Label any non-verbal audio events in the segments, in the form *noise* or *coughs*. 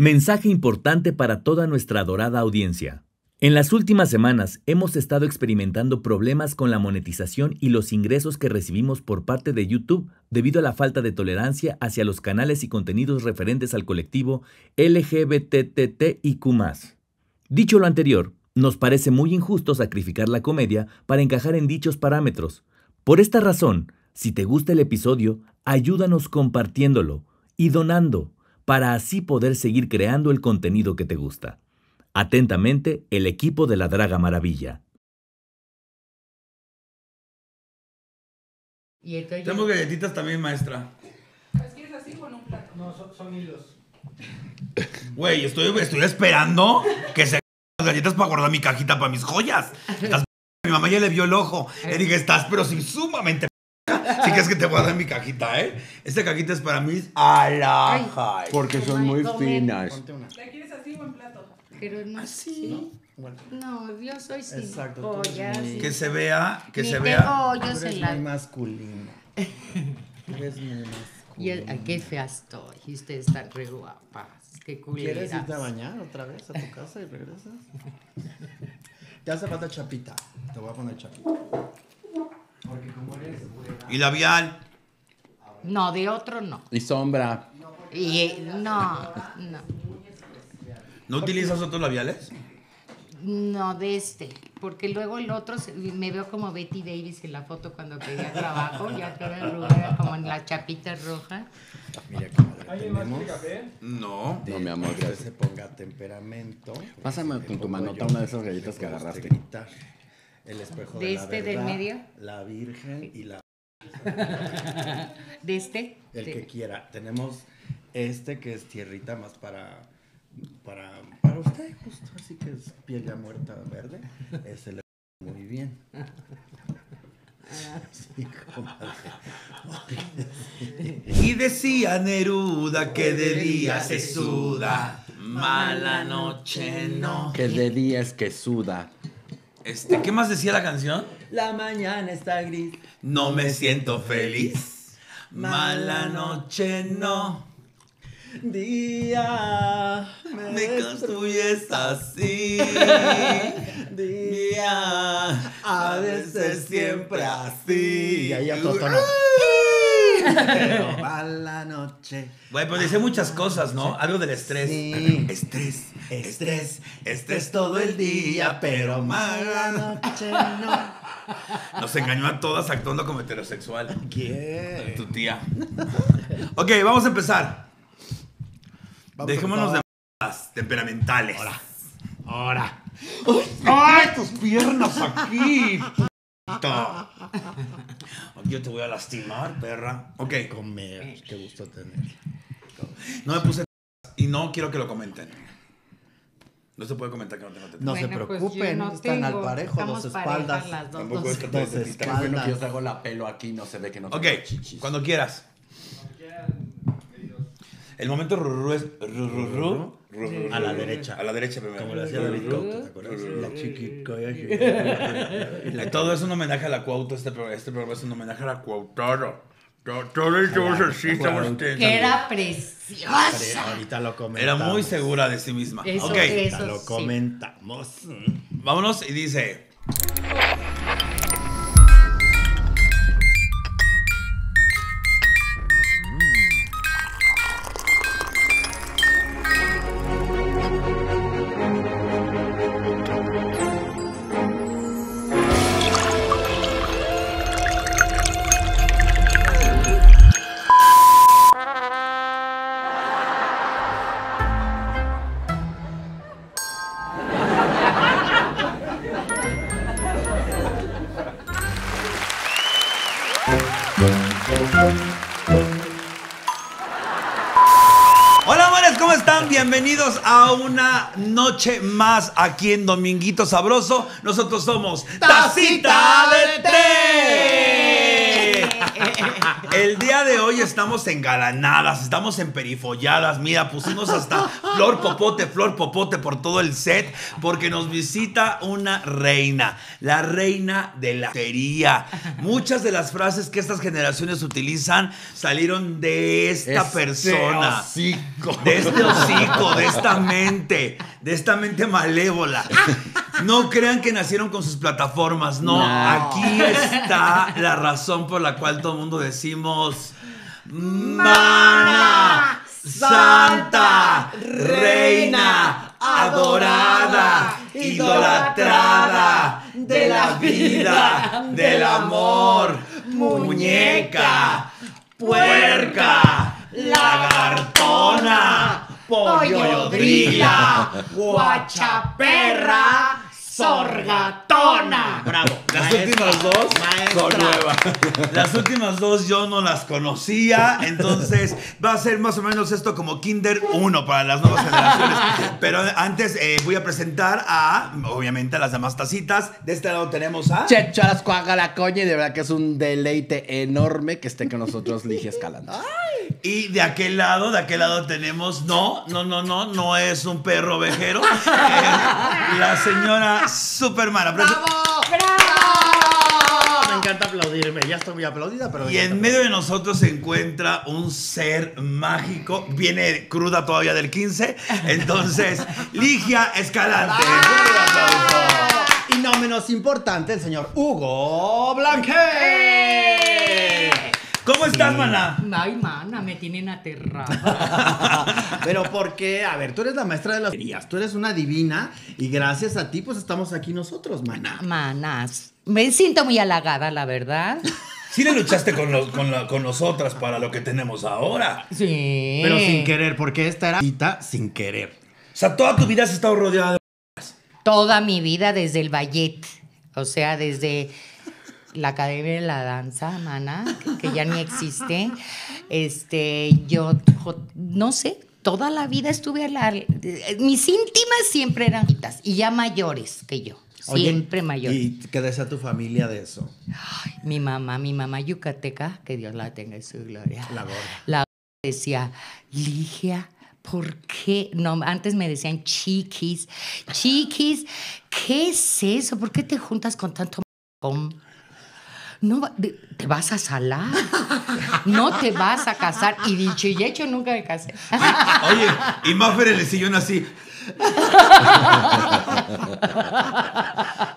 Mensaje importante para toda nuestra adorada audiencia. En las últimas semanas hemos estado experimentando problemas con la monetización y los ingresos que recibimos por parte de YouTube debido a la falta de tolerancia hacia los canales y contenidos referentes al colectivo LGBTTIQ. Dicho lo anterior, nos parece muy injusto sacrificar la comedia para encajar en dichos parámetros. Por esta razón, si te gusta el episodio, ayúdanos compartiéndolo y donando para así poder seguir creando el contenido que te gusta. Atentamente, el equipo de la Draga Maravilla. Y entonces Tenemos galletitas también, maestra. ¿Las quieres así o en un plato? No, son, son hilos. Güey, estoy, estoy esperando que se las galletas para guardar mi cajita para mis joyas. *laughs* Estás mi mamá ya le vio el ojo. Le dije, estás, pero sí, sumamente *laughs* Si quieres que te guarde mi cajita, ¿eh? Esta cajita es para mis alhajas. Porque son muy finas. ¿La quieres así o en plato? Pero no Así. Bueno, No, yo soy sin Exacto, joyas. muy- Que se vea, que Ni se tengo vea. tú eres en muy la... masculino. Eres muy masculino. Y el- qué fea estoy. Y ustedes están re guapas. Qué ¿Quieres culeras. irte a bañar otra vez a tu casa y regresas? *laughs* Te hace falta chapita. Te voy a poner chapita. Porque como eres güera. Y labial. No, de otro no. Y sombra. Y no, no. ¿No utilizas otros labiales? No, de este. Porque luego el otro se- me veo como Betty Davis en la foto cuando pedía trabajo, ya toda arrugada, como en la chapita roja. Mira qué madre ¿Alguien más café? No. No, mi amor, Que se ponga temperamento. Pásame Le con tu manota una de esas galletas Le que puedo agarraste. gritar. El espejo de, ¿De la este del verdad, medio? La virgen y la ¿De este? El De- que quiera. Tenemos este que es tierrita más para, para, para usted, justo así que es piel ya muerta verde. Ese le muy bien. Sí. *laughs* Y decía Neruda que de día se suda, mala noche no. Que de día es que suda. Este, ¿qué más decía la canción? La mañana está gris. No me siento feliz. Mala noche no. Día Me construyes así. *laughs* Día a veces siempre así. Y ahí a totono. Pero a la noche. Bueno, pero dice muchas cosas, ¿no? Algo del estrés. Sí. Estrés, estrés, estrés todo el día, pero mala. noche no. Nos engañó a todas actuando como heterosexual. ¿Quién? Tu tía. Ok, vamos a empezar. Vamos Dejémonos de temperamentales. Ahora. ¡Ay, tus piernas aquí! puta! Yo te voy a lastimar, perra. Ok, Comer. Qué gusto tener. no me puse y no quiero que lo comenten. No se puede comentar que no tengo tetas. No se Bueno, pues preocupen, no están al parejo, Estamos dos espaldas. las dos, Tampoco dos. es que Dos que yo espaldas. traigo la pelo aquí, no se ve que no Ok, tengo chichis. cuando quieras. El momento rurru es rurru. A la derecha. A la derecha primero. Como lo hacía David Couto, ¿te acuerdas? La chiquita. *laughs* Todo es un homenaje a la Cuauto. Este, este programa es un homenaje a la estamos así, estamos tensos. Que era preciosa. Ahorita lo Era comentamos. muy segura de sí misma. Eso ok, es. Ahorita lo sí. comentamos. vámonos y dice. Bienvenidos a una noche más aquí en Dominguito Sabroso. Nosotros somos Tacita de Té. *laughs* El día de hoy estamos engalanadas, estamos emperifolladas. Mira, pusimos hasta flor popote, flor popote por todo el set, porque nos visita una reina, la reina de la feria. Muchas de las frases que estas generaciones utilizan salieron de esta Este persona. hocico. De este hocico, de esta mente, de esta mente malévola. No crean que nacieron con sus plataformas, no. No. Aquí está la razón por la cual todo el mundo decimos. Mana, Santa, Reina, adorada, idolatrada de la vida, del amor, muñeca, puerca, lagartona, pollodrila, guachaperra, sorgatona. Bravo. Las últimas dos son nuevas. Las últimas dos yo no las conocía, entonces va a ser más o menos esto como Kinder 1 para las nuevas generaciones. Pero antes eh, voy a presentar a, obviamente, a las demás tacitas. De este lado tenemos a... Checho las la coña y de verdad que es un deleite enorme que esté con nosotros Ligia Escalante. Y de aquel lado, de aquel lado tenemos, no, no, no, no, no es un perro ovejero. *laughs* Eh, la señora Supermana. Me encanta aplaudirme. Ya estoy muy aplaudida, pero. me Y en medio de nosotros se encuentra un ser mágico. Viene cruda todavía del 15. Entonces, *laughs* Ligia Escalante. Y no menos importante, el señor Hugo Blanque. ¿Cómo estás, maná? Ay, mana, me tienen aterrada. *laughs* Pero ¿por qué? A ver, tú eres la maestra de las ferias, tú eres una divina y gracias a ti pues estamos aquí nosotros, maná. Manas. Me siento muy halagada, la verdad. *laughs* Sí le luchaste con, los- con, la- con nosotras para lo que tenemos ahora. Sí. Pero sin querer, porque esta era cita sin querer. O sea, toda tu vida has estado rodeada de... Toda mi vida desde el ballet. O sea, desde la Academia de la Danza, mana, que ya ni existe. Este, yo, no sé, toda la vida estuve a la... Mis íntimas siempre eran chiquitas y ya mayores que yo. Oye, Siempre mayores. ¿Y qué desea tu familia de eso? Mi mamá, mi mamá yucateca, que Dios la tenga en su gloria. La gorda. La decía, Ligia, ¿por qué? No, antes me decían chiquis. Chiquis, ¿qué es eso? ¿Por qué te juntas con tanto? No, te vas a salar. No te vas a casar. Y dicho y hecho, nunca me casé. Oye, y Maffer en el sillón así.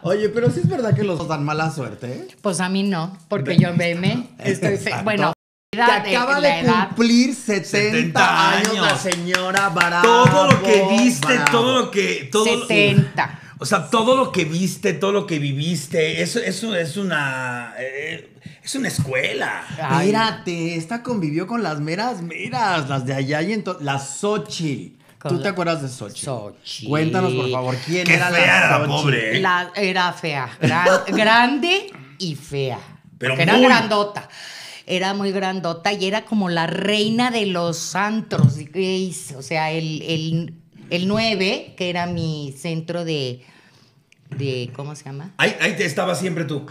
Oye, pero sí es verdad que los dan mala suerte, ¿eh? Pues a mí no, porque yo veme, estoy fe-. Bueno, Que acaba de cumplir 70, 70 años, la señora Bravo. todo lo que viste, bravo. todo lo que... Todo, 70. O sea, todo lo que viste, todo lo que viviste, eso, eso es una... eh, es una escuela. Espérate, esta convivió con las meras meras, las de allá y entonces. La Xochitl. ¿Tú te acuerdas de Xochitl? Xochitl. Cuéntanos, por favor, quién Qué era fea la era la Xochitl? pobre, ¿eh? La- era fea, gran- *laughs* grande y fea. Pero Porque era muy. grandota. Era muy grandota y era como la reina de los antros. gays. O sea, el, el, el 9, que era mi centro de, de. ¿Cómo se llama? Ahí, ahí te estaba siempre tú.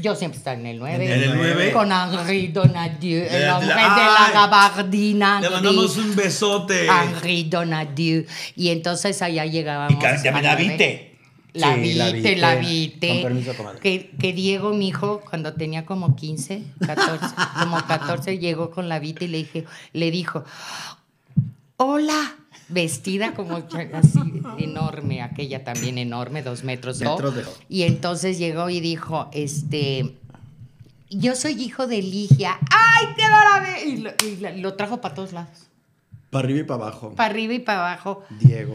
Yo siempre estaba en el 9. En el nueve. Con Henri Donadieu, el hombre de la gabardina. Le mandamos un besote. Henri Donadieu. Y entonces allá llegábamos. Y ya a la viste. La Sí, la viste, la viste. viste. Con permiso, comadre. Que, que Diego, mi hijo, cuando tenía como 15, 14, *laughs* como 14, llegó con la vita y le dije, le dijo, hola, vestida como así enorme, aquella también enorme, dos metros. Metros de- Y entonces llegó y dijo, este, yo soy hijo de Ligia. ¡Ay, qué maravilla! Y lo, y la- lo trajo para todos lados, Para arriba y para abajo. para arriba y para abajo. Diego.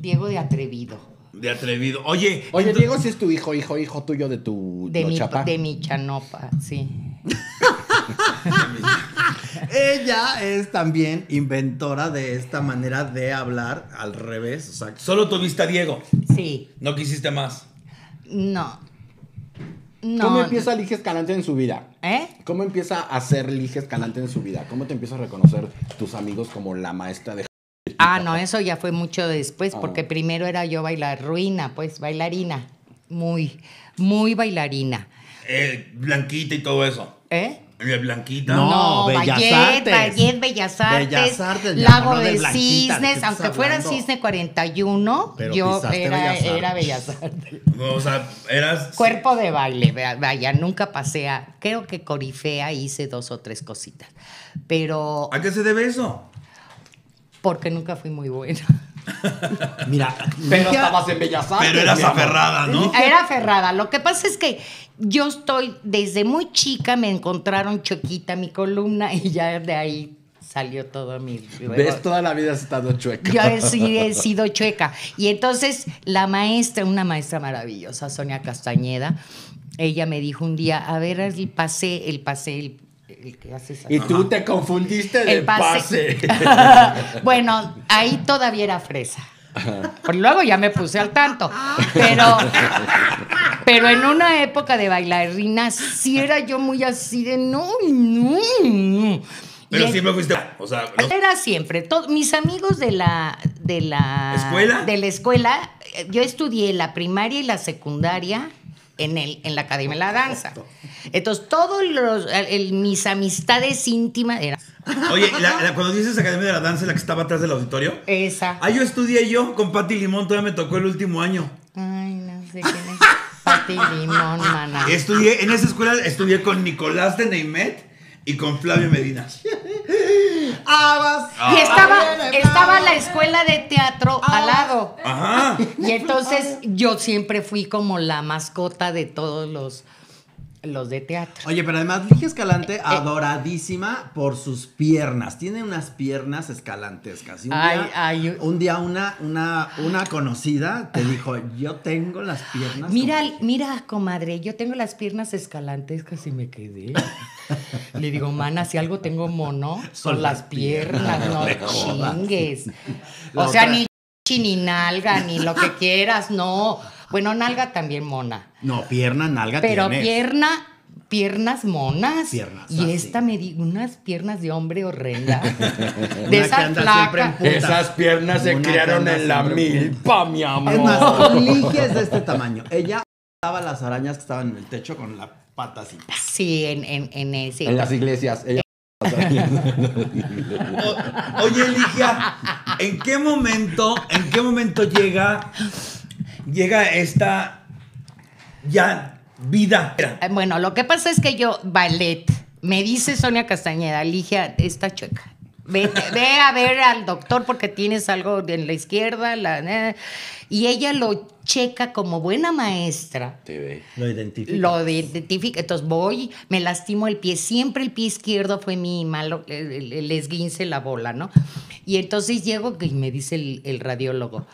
Diego de atrevido. De atrevido. Oye, Oye, Diego, si es tu hijo, hijo, hijo tuyo de tu De mi, chapa. de mi chanopa, sí. *laughs* Ella es también inventora de esta manera de hablar al revés. O sea, solo tuviste a Diego. Sí. No quisiste más. No. No. ¿Cómo empieza Ligia Escalante en su vida? ¿Eh? ¿Cómo empieza a ser Ligia Escalante en su vida? ¿Cómo te empiezas a reconocer tus amigos como la maestra de... Ah, no, eso ya fue mucho después, Ah. porque primero era yo bailar ruina, pues bailarina. Muy, muy bailarina. Eh, blanquita y todo eso. ¿Eh? Blanquita. No. Bellas Vallet, Artes. Vallet, Bellas Artes, Bellas Artes, mi Lago no de de, Blanquita, ¿de qué Cisnes, aunque fuera hablando? Cisne 41, Pero yo era, Bellas era Artes. Bellas Artes. O sea, eras. Cuerpo de baile, vaya, nunca pasé a, creo que Corifea hice dos o tres cositas, pero ¿A qué se debe eso? porque nunca fui muy buena. Mira, Pero Ligia- estabas en Bellas Artes. Pero eras aferrada, ¿no? Era aferrada. Lo que pasa es que yo estoy, desde muy chica me encontraron choquita mi columna y ya de ahí salió todo mi... Ves, toda la vida has estado chueca. Yo he, sí he sido chueca. Y entonces la maestra, una maestra maravillosa, Sonia Castañeda, ella me dijo un día, a ver el pase, el pase, el, el que. Y tú te confundiste de El pase. pase. *laughs* bueno, ahí todavía era fresa. Pero luego ya me puse al tanto. Pero, pero en una época de bailarina, sí era yo muy así de no, no. no". Pero Y siempre fuiste. O sea, los- era siempre. mis amigos de la, de la ¿Escuela? De la escuela, eh, yo estudié la primaria y la secundaria en, el, en la Academia de la Danza. Entonces, todos los, el- el- mis amistades íntimas eran Oye, la- la- cuando dices Academia de la Danza, la que estaba atrás del auditorio. esa. Ah, yo estudié yo con Patti Limón, todavía me tocó el último año. Ay, no sé quién es. Pati Limón, mana. Estudié, en esa escuela estudié con Nicolás de Neymet y con Flavio Medina. *laughs* Y estaba, estaba la escuela de teatro al lado. Ajá. Y entonces yo siempre fui como la mascota de todos los, los de teatro. Oye, pero además Ligia Escalante, adoradísima por sus piernas. Tiene unas piernas escalantescas. Y un Ay, día, ay. un día una, una, una conocida te dijo, yo tengo las piernas. Mira, como- mira, comadre, yo tengo las piernas escalantescas y me quedé. Le digo, mana, si algo tengo mono, son las piernas, no chingues. O sea, ni ni nalga, ni lo que quieras, no. Bueno, nalga también mona. No, pierna, nalga Pero tienes. pierna, piernas monas. Piernas, y así. esta me di unas piernas de hombre horrenda. *laughs* De esas punta. Esas piernas se criaron en la milpa, mi amor. Es más, *laughs* Ligia es de este tamaño. Ella daba las arañas que estaban en el techo con la pata así. Sí, en, en, en ese. En las iglesias. ella- *laughs* O- oye, Ligia, ¿en qué momento, en qué momento llega, llega esta ya vida? Eh, Bueno, lo que pasa es que yo, ballet, me dice Sonia Castañeda, Ligia, está chueca. Ve, *laughs* ve a ver al doctor porque tienes algo en la izquierda. La, eh". y ella lo checa como buena maestra. Te ve. Lo identifica. Lo de- identifica. Entonces voy, me lastimo el pie. Siempre el pie izquierdo fue mi malo, el, el- el esguince, la bola, ¿no? Y entonces llego y me dice el, el radiólogo,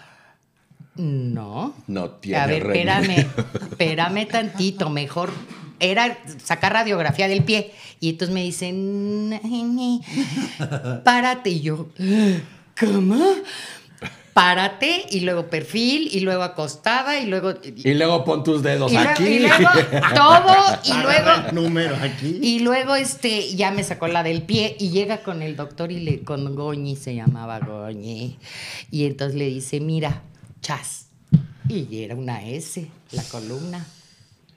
no. No tiene A ver, remedio". espérame, *laughs* espérame tantito, mejor. Era sacar radiografía del pie. Y entonces me dicen, "Ay, párate. Y yo, ¿cómo? Párate, y luego perfil, y luego acostada, y luego. Y luego pon tus dedos y luego- aquí. y luego todo, y luego número aquí. y luego este ya me sacó la del pie y llega con el doctor y le con Goñi se llamaba Goñi y entonces le dice, "Mira, chas." Y era una S, la columna.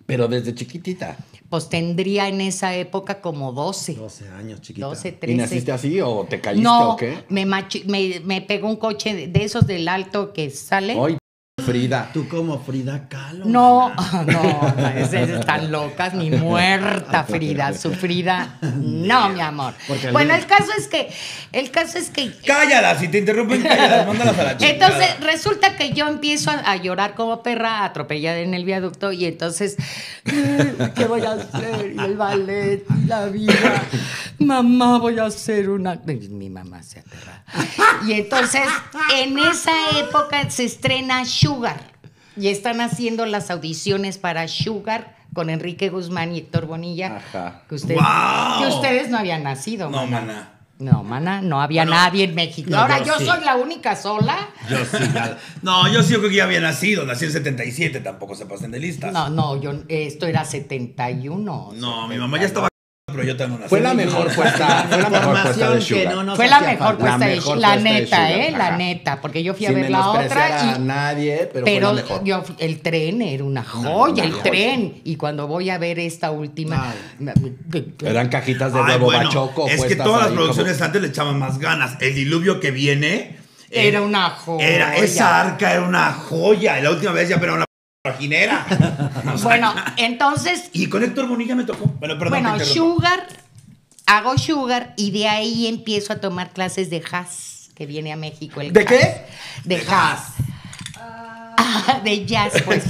Pero desde chiquitita. Pues tendría en esa época como 12, 12 años, chiquita. 12, ¿Y 13. naciste así o te caíste no, o qué? me, me, me pegó un coche de, de esos del alto que sale. Ay, Frida. Tú como Frida Kahlo. No, *laughs* no, esas están locas, ni *laughs* muerta Frida, sufrida. No, mi amor. Porque Bueno, el caso es que, el caso es que. Cállalas, si te interrumpen, cállalas, mándalas a la chica. Entonces resulta que yo empiezo a, a llorar como perra atropellada en el viaducto y entonces, ¿qué voy a hacer? Y el ballet, y la vida. Mamá, voy a hacer una... Mi mamá se aterra. Y entonces, en esa época se estrena Sugar y están haciendo las audiciones para Sugar con Enrique Guzmán y Héctor Bonilla. Ajá. Que ustedes, que ustedes no habían nacido. No, mana. mana. No, mana, no había Bueno, nadie en México. no, Ahora yo yo sí. soy la única sola. Yo sí, ya- No, yo sí creo que ya había nacido, nací en 77, tampoco se pasen de listas. No, no, yo esto era 71. No, mi mamá ya estaba pero yo también Fue la mejor puesta, fue la *laughs* mejor puesta de Sugar. no Fue la mejor falta. puesta La de mejor la puesta de neta, Sugar, ¿eh? La neta, porque yo fui a Sin ver la otra a y nadie, pero, pero fue la mejor. yo el tren era una joya, el joya. tren y cuando voy a ver esta última Eran cajitas de huevo bueno, bachoco. es que todas las producciones como- antes le echaban más ganas. El diluvio que viene. eh, Era una joya. Era, esa arca era una joya. Y la última vez ya era una paginera. *laughs* Bueno, entonces Y con Héctor Bonilla me tocó. Bueno, perdón. Bueno. Sugar, hago Sugar y de ahí empiezo a tomar clases de jazz, que viene a México. El ¿De jazz. qué? De jazz. *laughs* de jazz, pues.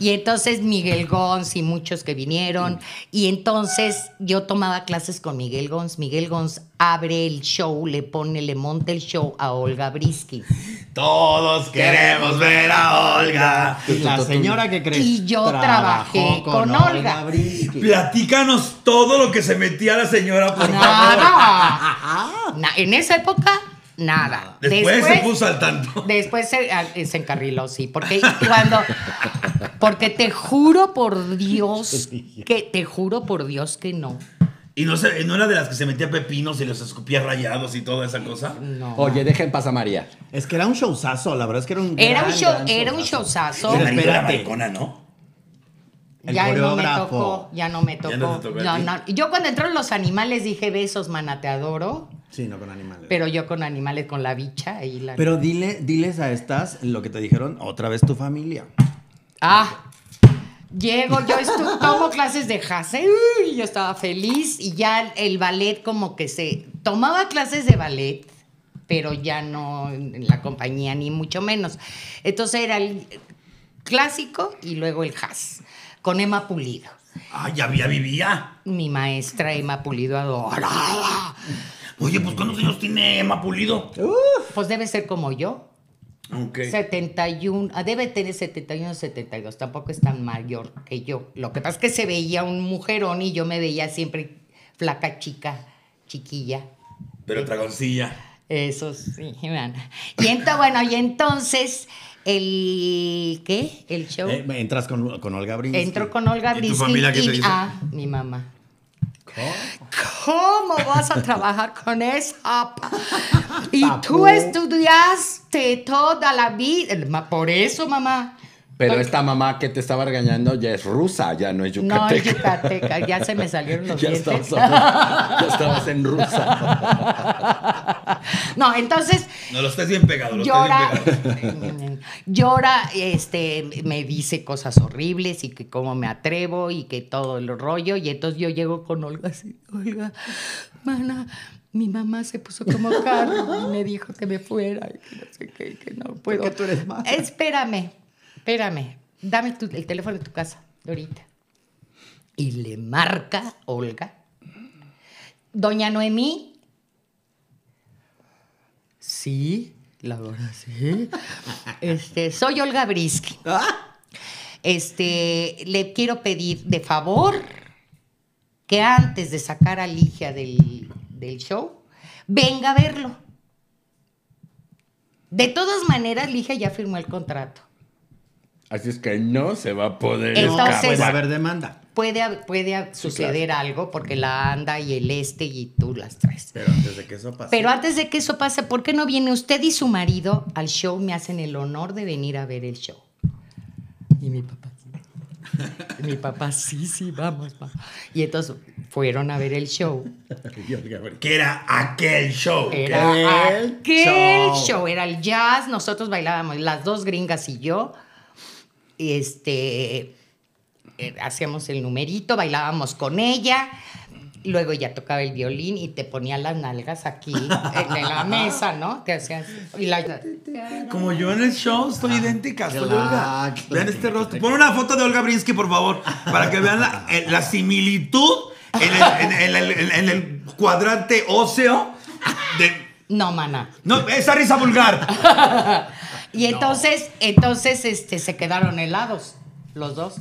Y entonces Miguel Gons y muchos que vinieron. Y entonces yo tomaba clases con Miguel Gons. Miguel Gons abre el show, le pone, le monta el show a Olga Brisky. Todos queremos ver a Olga. La señora que crees. Y yo trabajé con Olga. Brisky. Platícanos todo lo que se metía la señora, por favor. Nada. Na- en esa época, nada. Después, se puso al tanto. *laughs* Después se, ah, se encarriló, sí. Porque cuando. Porque te juro por Dios *laughs* que te juro por Dios que no. Y no, se, no era de las que se metía pepinos y los escupía rayados y toda esa cosa. No. Oye, deja en paz a María. Es que era un showzazo, la verdad es que era un Era un show, gran era un showzazo. showzazo. El marido era maricona, ¿no? El Ya no me tocó, ya no me tocó. Ya no tocó No. Yo cuando entraron los animales dije besos, mana, te adoro. Sí, no con animales. Pero yo con animales, con la bicha y la. Pero dile, diles a estas lo que te dijeron otra vez tu familia. Ah, llego, yo tomo clases de jazz. Uy, yo estaba feliz y ya el ballet como que se... Tomaba clases de ballet, pero ya no en la compañía, ni mucho menos. Entonces era el clásico y luego el jazz, con Emma Pulido. Ah, ya, ya vivía. Mi maestra Emma Pulido adorada. Oye, pues ¿cuántos años tiene Emma Pulido? Pues debe ser como yo. Ok. 71, ah, debe tener 71, 72, tampoco es tan mayor que yo. Lo que pasa es que se veía un mujerón y yo me veía siempre flaca, chica, chiquilla. Pero dragoncilla. Eso sí, mana. Y entonces, bueno, y entonces, el, ¿qué? El show. Eh, entras con, con Olga Brinsky. Entro con Olga ¿Y tu familia qué te y, dice? ah, mi mamá. ¿Cómo vas a *laughs* trabajar con esa? *laughs* Y tú estudiaste toda la vida. Por eso, mamá. Pero esta mamá que te estaba regañando ya es rusa, ya no es No, es yucateca. yucateca. Ya se me salieron los *laughs* ya, dientes. estabas, ya estabas en rusa. *laughs* No, entonces No, lo estés bien pegado, lo llora, bien pegado. *laughs* llora, este, me dice cosas horribles y que cómo me atrevo y que todo el rollo. Y entonces yo llego con Olga así, Olga, mana, mi mamá se puso como carro y me dijo que me fuera y que no sé qué, que no puedo. Porque tú eres mala. Espérame, espérame, dame tu- el teléfono de tu casa, de ahorita. Y le marca Olga. Doña Noemí. Sí, la verdad, sí. *laughs* Este, soy Olga Brisky. Este, le quiero pedir de favor que antes de sacar a Ligia del, del show, venga a verlo. De todas maneras, Ligia ya firmó el contrato. Así es que no se va a poder Entonces- puede haber demanda. Puede, puede suceder algo porque la anda y el este y tú las traes. Pero antes de que eso pase. Pero antes de que eso pase, ¿por qué no viene usted y su marido al show? Me hacen el honor de venir a ver el show. Y mi papá. Y *laughs* mi papá, sí, sí, vamos, vamos. Y entonces fueron a ver el show. *laughs* Que era aquel show. Era El aquel show. show. era el jazz, nosotros bailábamos, las dos gringas y yo. Este, eh, hacíamos el numerito, bailábamos con ella. Luego ella tocaba el violín y te ponía las nalgas aquí en, en la mesa, ¿no? Te hacías. Y la, Como yo en el show, estoy idéntica. Soy claro, Olga. claro. Vean este rostro. Pon una foto de Olga Brinsky, por favor, para que vean la, eh, la similitud en el, en- en el- en- en el cuadrante óseo de. no, mana. No, esa risa vulgar. Y entonces, entonces este, se quedaron helados, los dos.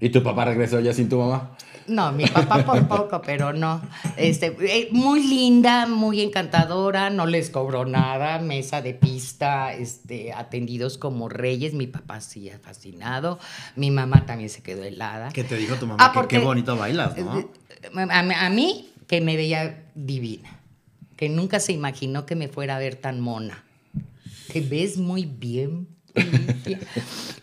¿Y tu papá regresó ya sin tu mamá? No, mi papá por *laughs* poco, pero no. Este, eh, muy linda, muy encantadora, no les cobró nada, mesa de pista, este, atendidos como reyes. Mi papá sí ha fascinado, mi mamá también se quedó helada. ¿Qué te dijo tu mamá? Ah, que porque- qué bonito bailas, ¿no? A, a mí, que me veía divina, que nunca se imaginó que me fuera a ver tan mona. Te ves muy bien.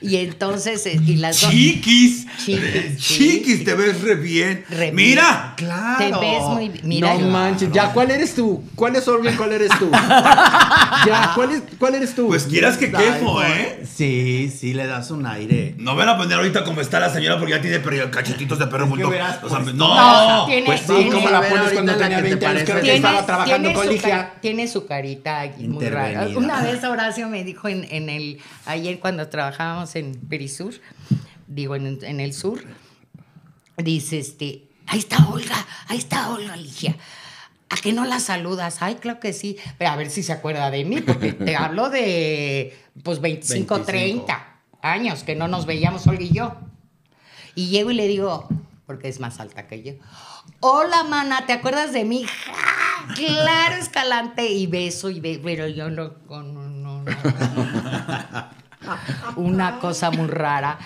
Y entonces, eh, y las dos. Chiquis. Chiquis, sí. Chiquis, te ves re bien. Re Mira. Claro. Te ves muy bien. Mira, no manches, ya, ¿cuál eres tú? ¿Cuál es Orbe? ¿Cuál eres tú? *laughs* ya, ¿cuál, es, ¿cuál eres tú? Pues quieras que quefo. ¿eh? Sí, sí, le das un aire. No van a poner ahorita como está la señora porque ya tiene cachetitos de perro bulldog. O sea, pues, no. No, tiene- Pues sí, ¿cómo la pones cuando tenía que te 20 años? parezca. Creo que estaba trabajando con su Ligia. Tiene su carita muy rara. Intervenida. Una vez Horacio me dijo en, en el, ayer cuando trabajábamos en Perisur, digo en, en el sur, dice este, ahí está Olga, ahí está Olga Ligia. ¿A que no la saludas? Ay, claro que sí. Pero a ver si se acuerda de mí, porque te *laughs* hablo de pues 25, 25. 30 años que no nos veíamos Olga y yo. Y llego y le digo, porque es más alta que yo. Hola, mana, ¿te acuerdas de mí? ¡Ja! Claro, *laughs* Escalante. Y beso y beso, pero yo no, no. Una cosa muy rara.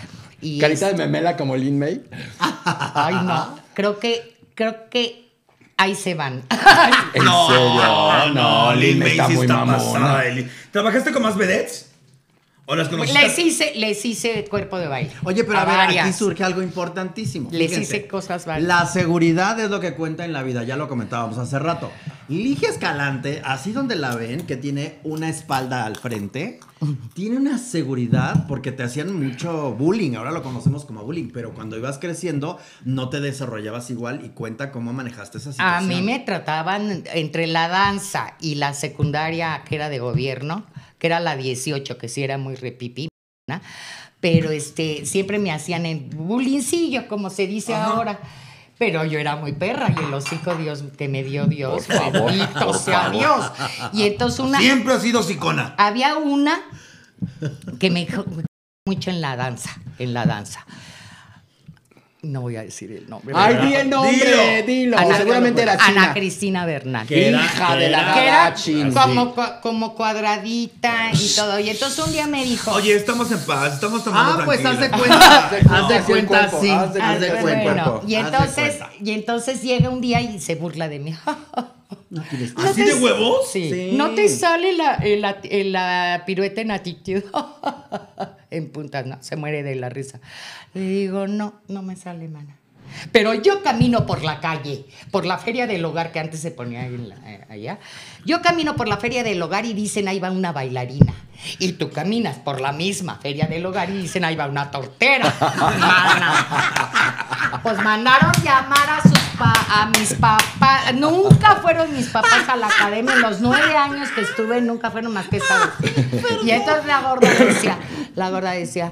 Y Carita es- de memela como Lin May. Ay, no. Creo que, creo que ahí se van. *laughs* ¿En no, serio? no, Lil May está sí muy está mamona. pasada. ¿Trabajaste con más vedettes? ¿O las conociste? Les hice, les hice cuerpo de baile. Oye, pero a, ver, aquí surge algo importantísimo. Les Fíjense, hice cosas varias. La seguridad es lo que cuenta en la vida, ya lo comentábamos hace rato. Ligia Escalante, así donde la ven, que tiene una espalda al frente, tiene una seguridad porque te hacían mucho bullying, ahora lo conocemos como bullying, pero cuando ibas creciendo no te desarrollabas igual y cuenta cómo manejaste esa A situación. mí me trataban entre la danza y la secundaria que era de gobierno, era la 18, que sí era muy repipi, ¿no? pero este, siempre me hacían el bullyingcillo, como se dice ahora. Pero yo era muy perra y el hocico Dios que me dio Dios. Por favor, bendito por sea favor. Dios. Y entonces una, Siempre has sido sicona. había una que me mucho en la danza, en la danza. No voy a decir el nombre. Ay, di el nombre, dilo. Ana- Seguramente era Ana China. Cristina Bernal. Que era- Hija de la que era como, como cuadradita y todo. Y entonces un día me dijo. Oye, estamos en paz, estamos tomando Ah, pues haz de *laughs* cuenta, Haz de- cuenta así, haz de "Ah, haz de cuenta, bueno". cuenta. Y entonces, cuenta. y entonces llega un día y se burla de mí. *laughs* No ¿Así te- de huevos? Sí. Sí. No te sale la, la, la pirueta en actitud. *laughs* en puntas, no, se muere de la risa. Le digo, no, no me sale, mana. Pero yo camino por la calle, por la feria del hogar que antes se ponía en la- eh, allá. Yo camino por la feria del hogar y dicen ahí va una bailarina. Y tú caminas por la misma feria del hogar y dicen ahí va una tortera. Mana. Pues mandaron llamar a sus pa- a mis papás. Nunca fueron mis papás a la academia. En los nueve años que estuve, nunca fueron más que esta. *laughs* Y entonces la gorda decía, la gorda decía,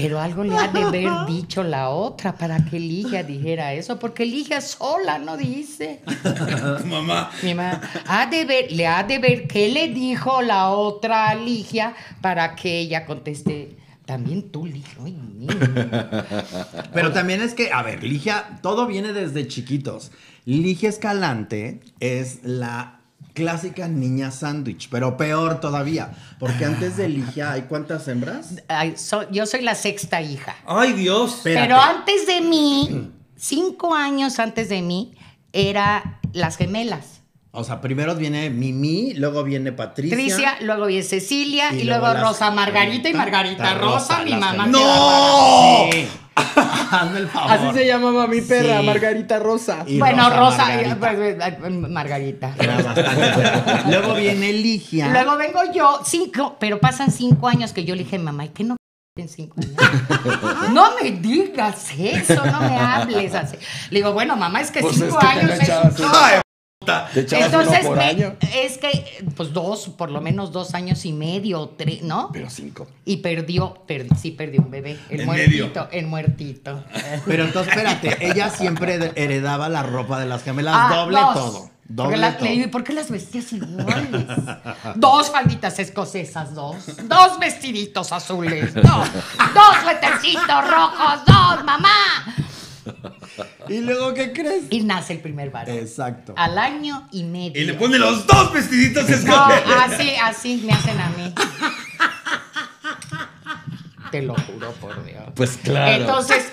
pero algo le ha de haber dicho la otra para que Ligia dijera eso, porque Ligia sola no dice. *laughs* Mamá. Mi mamá, ha de ver, le ha de ver qué le dijo la otra a Ligia para que ella conteste. También tú, Ligia. Ay. *laughs* Pero también es que, a ver, Ligia, todo viene desde chiquitos. Ligia Escalante es la clásica niña sándwich, pero peor todavía, porque antes de Ligia hay cuántas hembras? Ay, so- yo soy la sexta hija. Ay, Dios. Espérate. Pero antes de mí, cinco años antes de mí, era las gemelas. O sea, primero viene Mimi, luego viene Patricia. Tricia, luego viene Cecilia y, Y luego, Rosa Margarita y Margarita Rosa, Rosa, mi mamá. ¡No! Sí. *laughs* Hazme el favor. Así se llamaba mi perra, Sí. Margarita Rosa. Y bueno, Rosa, Margarita. pues, eh, Margarita. Era bastante buena. Luego viene Ligia. Luego vengo yo, cinco, pero pasan cinco años que yo le dije, mamá, ¿y qué no en cinco años? *laughs* no me digas eso, no me hables así. Le digo, bueno, mamá, es que Pues cinco es que años es un Entonces, uno por me- año. es que, pues dos, por lo menos dos años y medio, tres, ¿no? Pero cinco. Y perdió, perdi- sí perdió un bebé, el En muertito, medio. el muertito. Pero entonces, espérate, *laughs* ella siempre heredaba la ropa de las gemelas, Ah, doble dos. todo. Doble la- todo. le digo, ¿y por qué las vestías iguales? *laughs* dos falditas escocesas, dos. Dos vestiditos azules, dos. *laughs* Dos suétercitos rojos, dos, mamá. ¿Y luego qué crees? Y nace el primer varón. Exacto. Al año y medio. Y le pone los dos vestiditos No, así, así me hacen a mí. *laughs* Te lo juro por Dios. Pues claro. Entonces,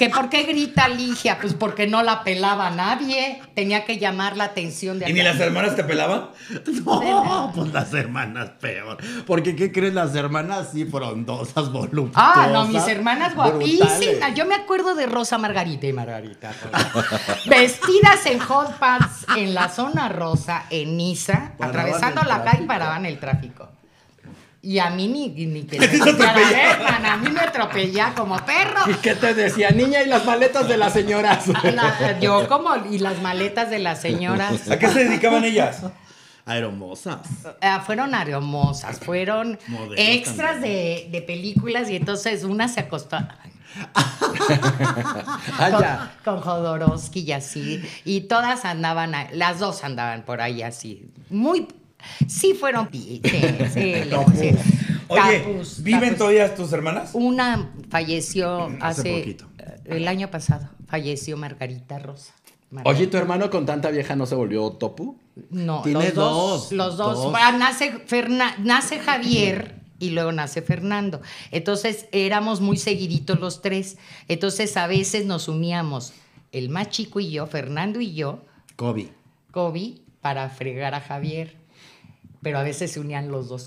¿que ¿por qué grita Ligia? Pues porque no la pelaba nadie. Tenía que llamar la atención de ¿Y ni las hermanas te pelaban? *laughs* No, pues las hermanas peor. Porque, ¿qué crees? Las hermanas sí frondosas, voluptuosas. Ah, no, mis hermanas guapísimas. Yo me acuerdo de Rosa Margarita y Margarita. *laughs* Vestidas en hot pants en la zona rosa, en Niza, atravesando la calle paraban el tráfico. Y a mí ni, ni que *laughs* ¿A ti te a mí me atropellaba como perro. ¿Y qué te decía? Niña y las maletas de las señoras. *laughs* La- yo como, y las maletas de las señoras. ¿A qué se dedicaban ellas? Aeromosas. Ah, fueron aromosas, fueron Modelos extras de, de películas y entonces una se acostó *laughs* Ah, con, con Jodorowsky y así. Y todas andaban, las dos andaban por ahí así. Muy, sí fueron, sí, *laughs* sí, sí, sí. Oye, Tapus, ¿viven tapus. todavía tus hermanas? Una falleció *clears throat* Hace hace, poquito. el año pasado, falleció Margarita Rosa. Oye. ¿tu hermano con tanta vieja no se volvió topu? No, Tiene los dos, dos, Los dos. dos. Ah, nace, Ferna- nace Javier y luego nace Fernando. Entonces éramos muy seguiditos los tres. Entonces a veces nos uníamos el más chico y yo, Fernando y yo, Kobe. Kobe, para fregar a Javier. Pero a veces se unían los dos.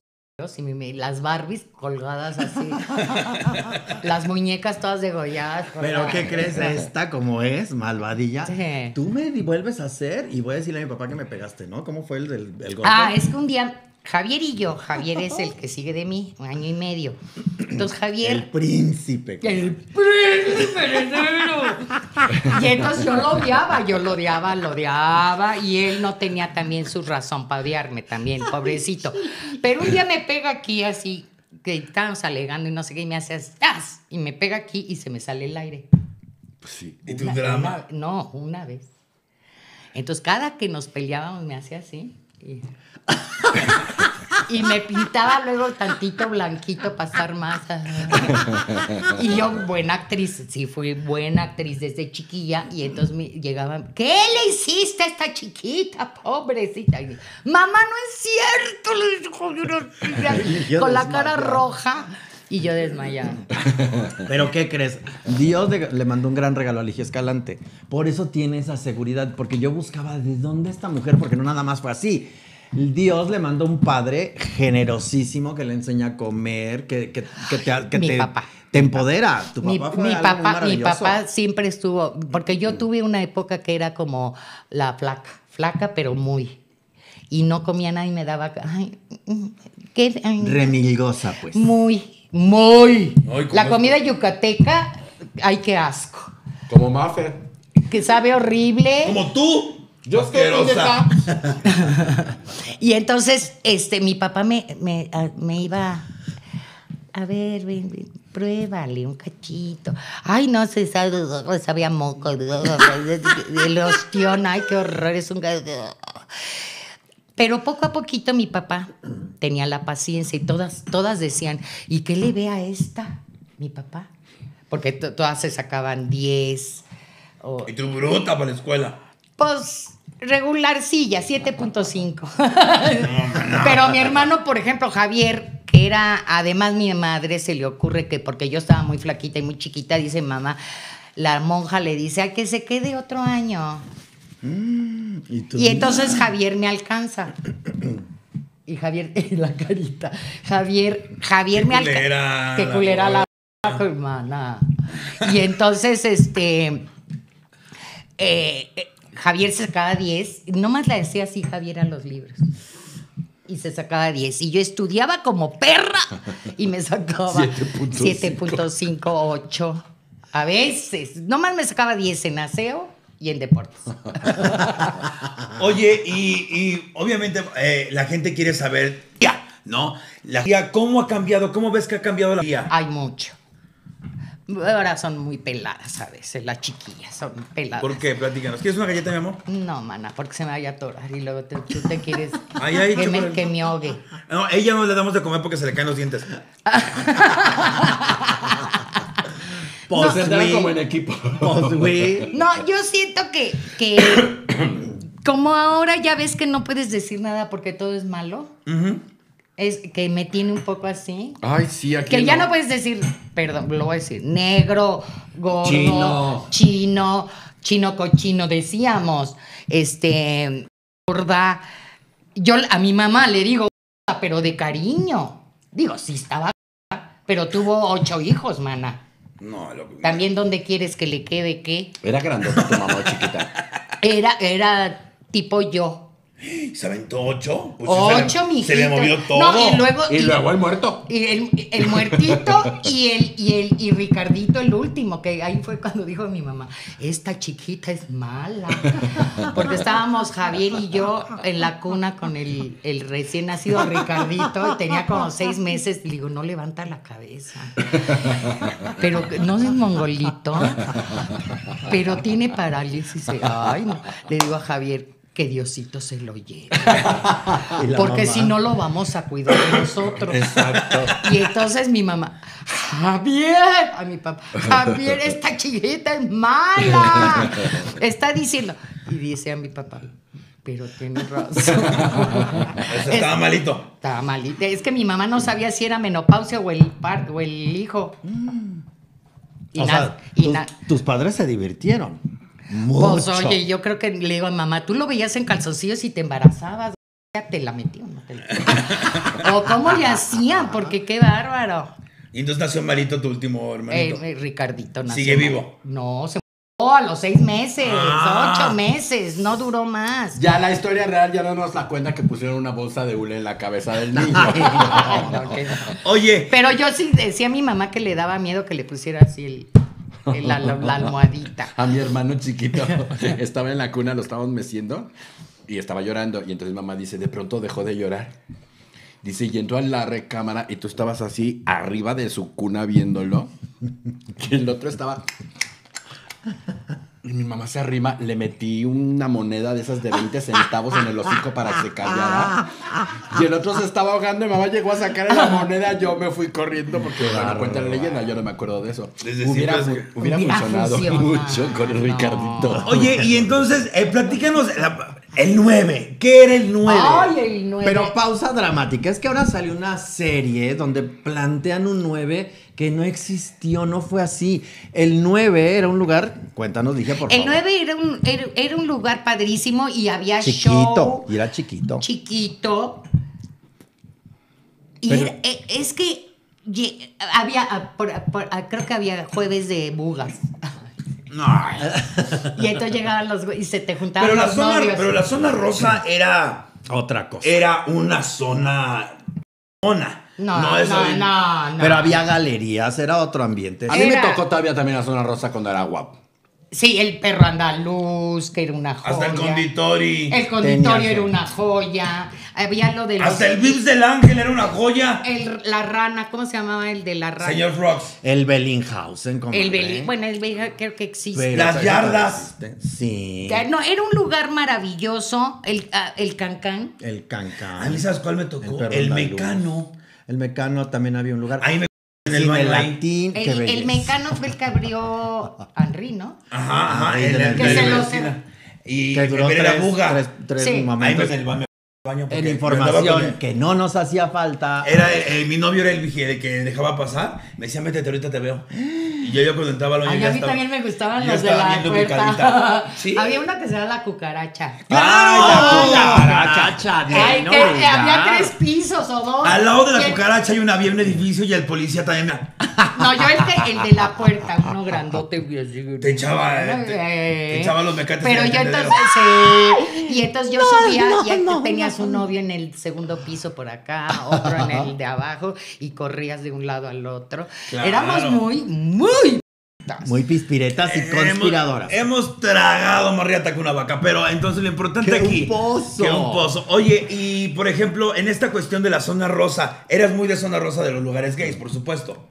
Y me- me- las Barbies colgadas así. *laughs* las muñecas todas degolladas. Pero. ¿qué crees? Esta como es, malvadilla. Sí. Tú me vuelves a hacer y voy a decirle a mi papá que me pegaste, ¿no? ¿Cómo fue el del el golpe? Ah, es que un día Javier y yo, Javier es el *laughs* que sigue de mí, un año y medio. Entonces El Javier... príncipe. El príncipe heredero. Y entonces yo lo odiaba, yo lo odiaba, lo odiaba. Y él no tenía también su razón para odiarme también, pobrecito. Pero un día me pega aquí así, que estábamos alegando y no sé qué, y me hace ¡tas! Y me pega aquí y se me sale el aire. Pues sí. ¿Y tu Una- drama? una- no, una vez. Entonces, cada que nos peleábamos me hacía así. Y, y me pintaba luego tantito blanquito para estar más. ah. Y yo, buena actriz, sí, fui buena actriz desde chiquilla. Y entonces me llegaban, ¿qué le hiciste a esta chiquita, pobrecita? Y, Mamá, no es cierto, le dijo *laughs* con la cara roja. Y yo desmayada. Pero ¿qué crees? Dios de- le mandó un gran regalo a Ligia Escalante. Por eso tiene esa seguridad. Porque yo buscaba de dónde esta mujer, porque no nada más fue así. Dios le mandó un padre generosísimo que le enseña a comer, que, que, que te, que Mi te- papá. te empodera. Tu mi, papá fue mi algo muy papá, mi papá siempre estuvo, porque yo tuve una época que era como la flaca, flaca pero muy. Y no comía nada y me daba, ay, qué, ay, Remilgosa, pues. muy, muy. Ay, ¿cómo la es? comida yucateca, ay, qué asco. Como Maffer. Que sabe horrible. Como tú. Yo estoy Asquerosa. *laughs* Y entonces, este, mi papá me, me, a- me iba, a ver, ven, ven, pruébale un cachito. Ay, no se sabe, sabía moco. El ostión, ay, qué horror, es un... Pero poco a poquito mi papá tenía la paciencia y todas, todas decían, ¿y qué le ve a esta? Mi papá. Porque to- todas se sacaban 10. O, Y tu bruta para la escuela. pues regularcilla, 7.5. Pero mi hermano, por ejemplo, Javier, que era, además mi madre se le ocurre que porque yo estaba muy flaquita y muy chiquita, dice mamá, la monja le dice, a que se quede otro año. Y, tú- Y entonces Javier me alcanza. *clears throat* Y Javier, *laughs* la carita. Javier, Javier me alcanza. la culera la hermana. Y entonces, este. eh, eh, Javier se sacaba 10. Nomás le decía así Javier a los libros. Y se sacaba 10. Y yo estudiaba como perra. Y me sacaba 7.5. 7.5, 8. A veces. Nomás me sacaba 10 en aseo y en deportes. *laughs* Oye, y, y obviamente eh, la gente quiere saber, ya, ¿no? La tía, ¿cómo ha cambiado? ¿Cómo ves que ha cambiado la tía? Hay mucho. Ahora son muy peladas a veces, las chiquillas son peladas. ¿Por qué? Platícanos. ¿Quieres una galleta, mi amor? No, mana, porque se me vaya a atorar y luego te- tú te quieres *laughs* Ay, ay, que, me, que me ahogue. No, ella no le damos de comer porque se le caen los dientes. *laughs* Pues güey. como en equipo. Güey. No, yo siento que, que *coughs* como ahora ya ves que no puedes decir nada porque todo es malo, es que me tiene un poco así. Ay, sí, aquí. Que ya no puedes decir, perdón, lo voy a decir, negro, gordo, Chino. chino, chino cochino, decíamos, este, gorda. Yo a mi mamá le digo, pero de cariño. Digo, sí estaba, gorda, pero tuvo ocho hijos, mana. No, lo También donde quieres que le quede qué. Era grandota tu mamá chiquita. Era, era tipo yo. *gasps* ¿Se aventó ocho? Pues Ocho, se le. Se le movió todo. No, y luego. Y luego el muerto. y el, el muertito y el, y el y Ricardito el último, que ahí fue cuando dijo mi mamá, esta chiquita es mala. Porque estábamos Javier y yo en la cuna con el, el recién nacido Ricardito, y tenía como seis meses, y le digo, no levanta la cabeza. Pero no es mongolito, pero tiene parálisis. Ay, no. Le digo a Javier, que Diosito se lo lleve. *laughs* Porque mamá. si no lo vamos a cuidar de nosotros. Exacto. Y entonces mi mamá, Javier, a mi papá, Javier, esta chiquita es mala. *laughs* Está diciendo. Y dice a mi papá, pero tiene razón. Estaba malito. Estaba malita. Es que mi mamá no sabía si era menopausia o el, par, o el hijo. Y o sea, tus padres se divirtieron. Pues oye, yo creo que le digo a mamá, tú lo veías en calzoncillos y te embarazabas. Ya te la metí o no te la O cómo le hacían, porque qué bárbaro. Y entonces nació malito tu último hermanito. Eh, eh, Ricardito nació ¿Sigue vivo? No, se murió a los seis meses, Ah. ocho meses, no duró más. Ya la historia real ya no nos la cuenta que pusieron una bolsa de hule en la cabeza del niño. *laughs* No, no. Oye, Pero yo sí decía a mi mamá que le daba miedo que le pusiera así el- la, la- almohadita. *laughs* A mi hermano chiquito *laughs* estaba en la cuna, lo estábamos meciendo y estaba llorando. Y entonces mamá dice, de pronto dejó de llorar. Dice, y entró a la recámara y tú estabas así arriba de su cuna viéndolo. *laughs* Y el otro estaba... Y mi mamá se arrima, le metí una moneda de esas de 20 centavos en el hocico para que se callara. Y el otro se estaba ahogando y mamá llegó a sacar la moneda. Yo me fui corriendo porque bueno, cuenta la leyenda, yo no me acuerdo de eso. Desde Hubiera, es que- hubiera Hubiera funcionado mucho con el Ricardito. oye, y entonces, eh, platícanos la- el 9. ¿Qué era el 9? Ay, el nueve. Pero pausa dramática. Es que ahora salió una serie donde plantean un 9 que no existió, no fue así. El 9 era un lugar. Cuéntanos, dije, por el favor. 9 era un, era, era un lugar padrísimo y había Chiquito. show. Y era chiquito. chiquito. Y Pero- era- e- es que ye- había, ah, por- por- ah, creo que había jueves de bugas. No. *laughs* Y entonces llegaban los güey- y se te juntaban Pero la, los zona, novios. pero la zona rosa era, Otra cosa. era una zona. zona. No, no, no, no, Pero había galerías, era otro ambiente. A mí me tocó todavía también la zona rosa cuando era guapo. Sí, el perro andaluz, que era una joya. Hasta el conditori. El conditorio era una joya. Había lo de los... Hasta el Vips del Ángel era una joya. el- la rana, ¿cómo se llamaba el de la rana? Señor Frogs. El Bellinghausen, como. El Beli- Bueno, el Beli- creo que existe. Pero- Las yardas. Sí. No, era un lugar maravilloso, el, ah, el Cancán. El cancán. A mí, ¿sabes cuál me tocó? El perro El, andaluz. mecano. El mecano también había un lugar. Ahí me en el baño ahí. latín. qué El, el mecano fue el que abrió Henry, ¿no? Ajá, ajá. Ahí la- el- Que se la lo. Y Que duró tres, buga. tres, tres Sí. Ahí momentos. me, el baño, En información que no nos hacía falta. Era el- el- mi novio era el vigil el que dejaba pasar. Me decía, métete, ahorita te veo. Y yo, yo cuando entraba al baño Ay, ya a mí estaba- también me gustaban los de la puerta. *laughs* Sí. Había una que se llama la cucaracha. ¡Ay, ¡Oh, la cucaracha! de Ay, no que había tres pisos o dos. Al lado de la cucaracha hay una, había un edificio y el policía también me... No, yo el, que- el de la puerta, uno grandote. Te echaba, eh, te- Eh, te echaba los mecates Pero yo entonces, sí. Y entonces yo subía y tenías un novio en el segundo piso por acá, otro en el de abajo y corrías de un lado al otro. Claro. Éramos muy, muy. Muy pispiretas y conspiradoras. Hemos, hemos tragado más riata que una vaca, pero entonces lo importante ¡Que un aquí. pozo! Que un pozo. Oye, y por ejemplo, en esta cuestión de la zona rosa, eras muy de zona rosa de los lugares gays, por supuesto.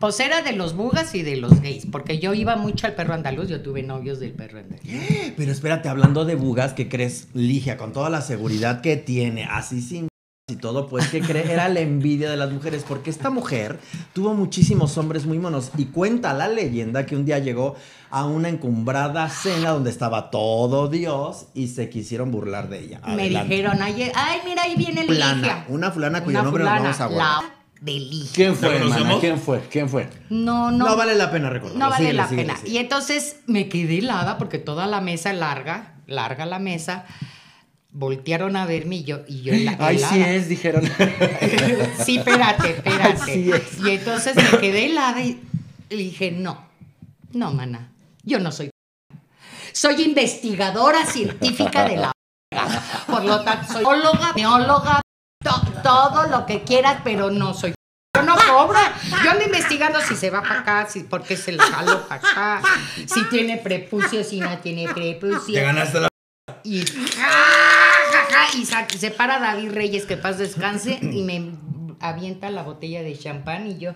Pues era de los bugas y de los gays, porque yo iba mucho al perro andaluz, yo tuve novios del perro andaluz. *gasps* Pero espérate, hablando de bugas, ¿qué crees? Ligia, con toda la seguridad que tiene, así sin y todo, pues que cree era la envidia de las mujeres, porque esta mujer tuvo muchísimos hombres muy monos y cuenta la leyenda que un día llegó a una encumbrada cena donde estaba todo Dios y se quisieron burlar de ella. Me dijeron ayer, ay, mira, ahí viene Ligia. una fulana cuyo Una nombre nos fulana, vamos a guardar. La ¿Quién fue, ¿La hermana? ¿Quién fue? ¿Quién fue? No, no. No vale la pena recordarlo. No vale la pena. Y entonces me quedé helada porque toda la mesa larga, larga la mesa, voltearon a verme y yo, y yo hela- Ay, helada. sí es, dijeron. *laughs* sí, espérate, espérate. Así es. Y entonces me quedé helada y le dije, no, no, mana, yo no soy. Soy investigadora científica de la. Por lo tanto, soy bióloga, neóloga, to- todo lo que quieras, pero no soy. Yo no cobro. Yo ando investigando si se va para acá, si por qué se le jaló para acá, si tiene prepucio, si no tiene prepucio. Te ganaste la. Y, ja, y se para David Reyes, que paz descanse, y me avienta la botella de champán y yo.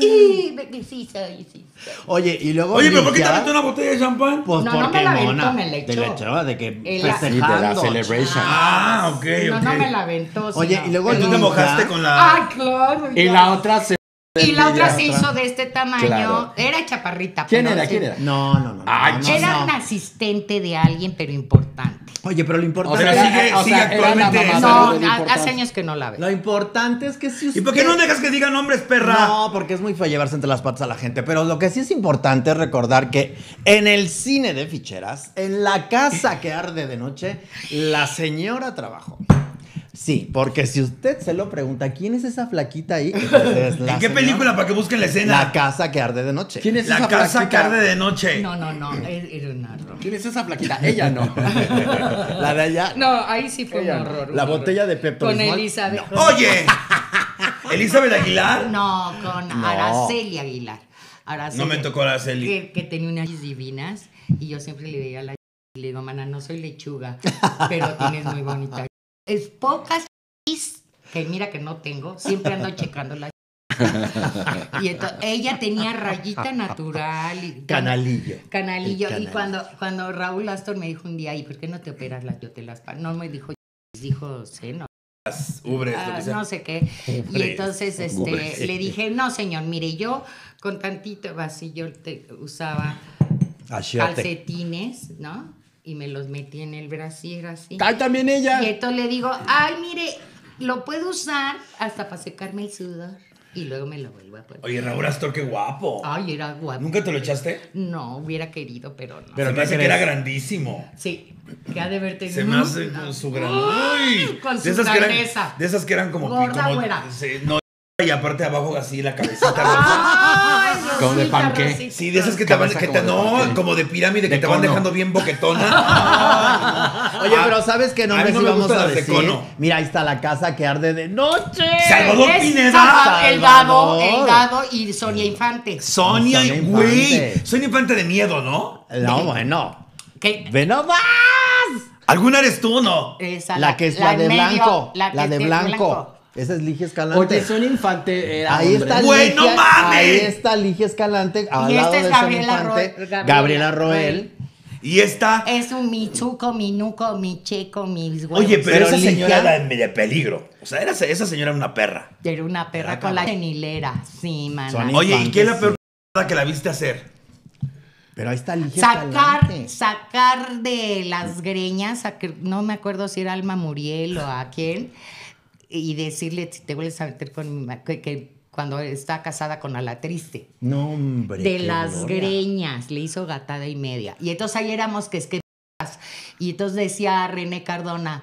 Y, sí, soy, sí. Oye, y luego. Oye, pero ¿por qué te aventó una botella de champán? Pues No, no porque me la aventó, mona. me la Te la echó. de que El- Y de la festejando. celebration. Ah, ok, No, ok. no me la aventó. Oye, sino- y luego ¿Y tú te mojaste con la. Ay, claro. Y ya. la otra se. Y la otra se hizo de este tamaño. Claro. Era chaparrita. ¿Quién pero era? sí. ¿Quién era? No, no, no. no, Ay, no, Era no. un asistente de alguien, pero importante. Oye, pero lo O importante. sea, Pero era- sigue- o sigue sea, actualmente. No, hace años que no la veo. Lo importante es que si usted. ¿Y por qué no dejas que digan nombres, perra? No, porque es muy feo llevarse entre las patas a la gente. Pero lo que sí es importante es recordar que en el cine de ficheras, en la casa que arde de noche, la señora trabajó. Sí, porque si usted se lo pregunta, ¿quién es esa flaquita ahí? *laughs* Entonces, es ¿En qué señora- película para que busquen la escena? La casa que arde de noche. ¿Quién es La esa casa flaquita? que arde de noche. No, no, no. es- Era un horror. ¿Quién es esa flaquita? Ella no. *laughs* La de allá. No, ahí sí fue Ella un horror. un La horror. botella de Pepto Con. Elizabeth. Oye, Elizabeth Aguilar. No, con No. Araceli Aguilar. Araceli, No me tocó Araceli. Que, que tenía unas divinas y yo siempre le veía la y le digo, mana, no soy lechuga, *laughs* pero tienes muy bonita. Es pocas que mira que no tengo, siempre ando *laughs* checando la *laughs* y entonces, ella tenía rayita natural y Canalillo. canalillo. Y cuando, cuando Raúl Astor me dijo un día, ¿y por qué no te operas las yotelas? pa-?" No me dijo, dijo seno. Las ubres, lo Ah, que no sé qué. Y entonces este, ubres. le dije, no, señor, mire, yo con tantito, así yo te- usaba calcetines, ¿no? Y me los metí en el brasier así. ¡Ay, también ella! Y entonces le digo, ay, mire, lo puedo usar hasta para secarme el sudor. Y luego me lo vuelvo a poner. Oye, Raúl Astor, qué guapo. Ay, era guapo. ¿Nunca te lo echaste? No, hubiera querido, pero no. Pero ¿qué me hace que era grandísimo. Sí, que ha de verte. Se me hace con su gran. ¡Ay! Con su de esas que eran, grandeza. de esas que eran como. Gorda, como güera. sí, no, y aparte abajo así la cabecita *laughs* Como de. Rosita. Sí, de esas que te van, que te, como de no, como de pirámide, que De te van dejando bien boquetona. *laughs* Oye, pero ¿sabes qué no vamos gustan a decir? cono. Mira, ahí está la casa que arde de noche. Salvador Es Pineda. El dado, el dado y Sonia Infante. Sonia, Sonia güey. Un infante de miedo, ¿no? No, bueno. Que ¡Ve nomás! ¿Alguna eres tú o no? esa, La que es la, de medio, blanco. la de blanco. Esa es Ligia Escalante. Oye, Sonia Infante era Ahí hombre. está Güey, Ligia, mames. Ahí está Ligia Escalante. Al Y lado esta es de Gabriela Ro- Gabriela Gabriela Roel. Y esta. Es un michuco, mi nuco, mi checo, mis huevos. Oye, pero, Pero esa Ligia- señora era de, de peligro. O sea, era, esa señora era una perra. Era una perra Era con la cabrón. genilera. Sí. Sonia- Oye, ¿y qué es la peor *laughs* que la viste hacer? Pero ahí está Ligia Sacar, Escalante. sacar de las greñas, a que- no me acuerdo si era Alma Muriel o a quién, y decirle si te vuelves a meter con mi que, que cuando está casada con Ala Triste. No, hombre. de las gloria. greñas, le hizo gatada y media. Y entonces ahí éramos que es que y entonces decía René Cardona,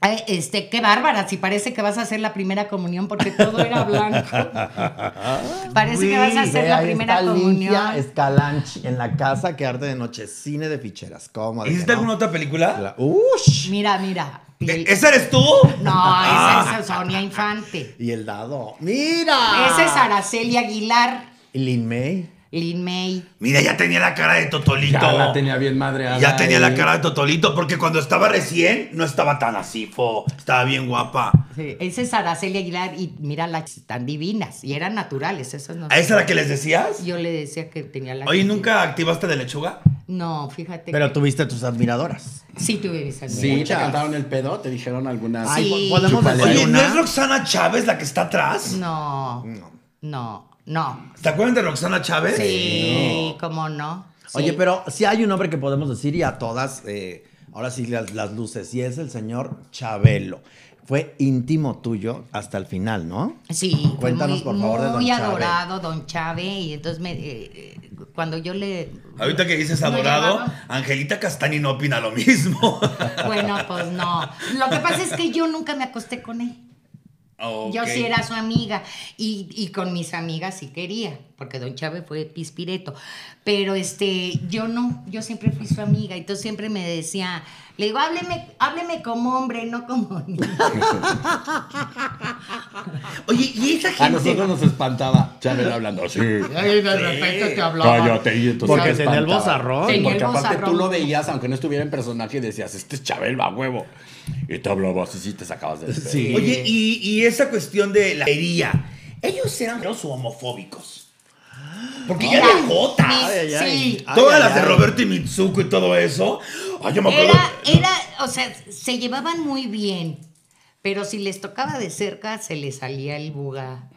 "Ay, este, qué bárbara, si parece que vas a hacer la primera comunión porque todo era blanco. *laughs* parece que vas a hacer la primera está comunión. Ligia Escalanchi en la casa que arde de noche. Cine de ficheras. ¿Cómo? ¿Hiciste no? alguna otra película? La- ¡Ush! Mira, mira. Y el- ¿E- ¿Esa eres tú? No, esa es Sonia Infante. Y el dado. ¡Mira! Esa es Araceli Aguilar, Y Lin May. Lin May. Mira, ya tenía la cara de Totolito. Ya la tenía bien madreada. Ya tenía la cara de Totolito, porque cuando estaba recién no estaba tan así, fo. Estaba bien guapa. Sí, esa es Araceli Aguilar y mira las tan divinas y eran naturales, esas no. ¿A esa la que les decías? Yo le decía que tenía la Oye, ¿nunca activaste de lechuga? No, fíjate. Pero que- tuviste tus admiradoras. Sí, tuve mis amigas. Sí, te cantaron el pedo, te dijeron algunas. Ay, Sí. po- podemos Oye, ¿no es Roxana Chávez la que está atrás? No, no, no. ¿Te acuerdan de Roxana Chávez? Sí, cómo no. Sí. Oye, pero si hay un nombre que podemos decir y a todas, eh, ahora sí las, las luces, y es el señor Chabelo. Fue íntimo tuyo hasta el final, ¿no? Sí, fue Cuéntanos, muy, por favor, de Don muy Chave. adorado Don Chave y entonces me, eh, eh, cuando yo le... Ahorita que dices No adorado, llamaba. Angelita Castani no opina lo mismo. Bueno, pues no. Lo que pasa es que yo nunca me acosté con él. Yo sí era su amiga y, y con mis amigas sí quería, porque Don Chávez fue pispireto. Pero este, yo no, yo siempre fui su amiga, entonces siempre me decía, le digo, hábleme, hábleme como hombre, no como niña". *laughs* Oye, y esa A gente. nosotros nos espantaba Chabelo hablando así. Ay, de repente te Cállate, y entonces Porque te tenía el el porque aparte tú lo veías, aunque no estuviera en personaje, y decías, este es Chabelo a huevo. Y te hablaba así, sí te sacabas pedo. Sí. Oye, y, y esa cuestión de la herida, ellos eran los homofóbicos. Porque ya Mira, de Jota. mis- Ay, ay, ay. sí. Ay, Todas ay, las de. Roberto y Mitsuko y todo eso. Ay, yo me acuerdo. Era, era, o sea, se llevaban muy bien, pero si les tocaba de cerca, se les salía el buga.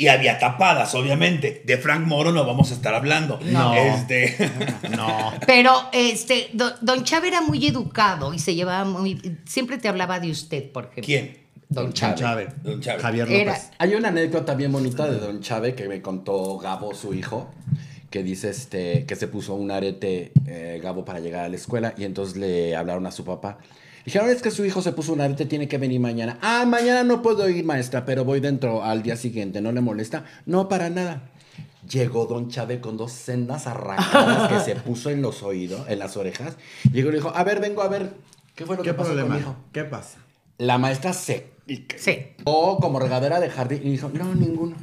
Y había tapadas, obviamente. De Frank Moro no vamos a estar hablando. No. Este. *laughs* No. Pero este, do- Don Chávez era muy educado y se llevaba muy. Siempre te hablaba de usted, por ejemplo. ¿Quién? Don Chávez. Chávez. Don Chávez. Javier López. Era- Hay una anécdota bien bonita de Don Chávez que me contó Gabo, su hijo, que dice este, que se puso un arete eh, Gabo para llegar a la escuela y entonces le hablaron a su papá. Dijeron, es que su hijo se puso un arete, tiene que venir mañana. Ah, mañana no puedo ir, maestra, pero voy dentro al día siguiente, ¿no le molesta? No, para nada. Llegó Don Chávez con dos sendas arrancadas que se puso en los oídos, en las orejas. Llegó y le dijo, a ver, vengo a ver, ¿qué fue lo ¿Qué que pasó con mi problema? hijo? ¿Qué pasa? La maestra se... Sí. O como regadera de jardín y dijo, no, ninguno.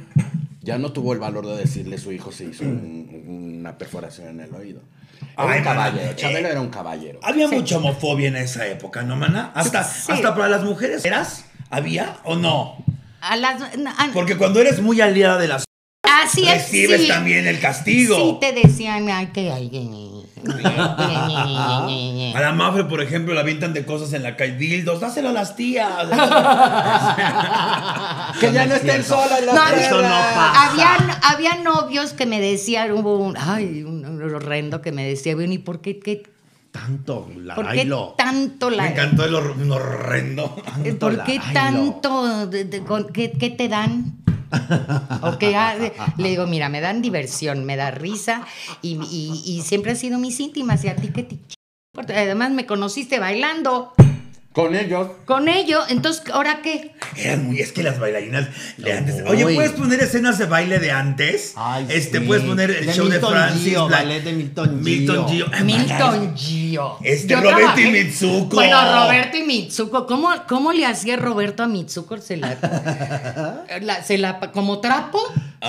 Ya no tuvo el valor de decirle a su hijo si hizo un- una perforación en el oído. Era Ay, un mana, caballero, eh, Chabelo era un caballero. Había mucha homofobia en esa época, ¿no, mana? Hasta, Sí. hasta para las mujeres. ¿Eras? ¿Había o no? A las, a- Porque cuando eres muy aliada de las así es. recibes sí. también el castigo. Sí, te decían, ay, que ay, A la Mafre, por ejemplo, la avientan de cosas en la calle. Dildos, dáselo a las tías. que ya no estén solas las No. Eso no pasa. Había, había novios que me decían, hubo un, ay, un horrendo que me decía, bueno, ¿y por qué, qué, Tanto, por qué tanto la... Me encantó el horrendo. ¿Por qué tanto? ¿qué, qué te dan? *laughs* O que, ah, le digo, mira, me dan diversión, me da risa y, siempre han sido mis íntimas. Y a ti que te Además, me conociste bailando Con ellos. con ello. Entonces, ¿ahora qué? Eran muy, es que las bailarinas de antes. Oye, ¿puedes poner escenas de baile de antes? Ay, este, sí. puedes poner el De show Milton de Francis. Gio, Black- ballet de Milton Milton Gio. Gio. Ay, Milton Gio. Este, Yo Roberto y Mitsuko. Bueno, Roberto y Mitsuko. ¿Cómo, cómo le hacía Roberto a Mitsuko? Se la, *laughs* la- se la, como trapo,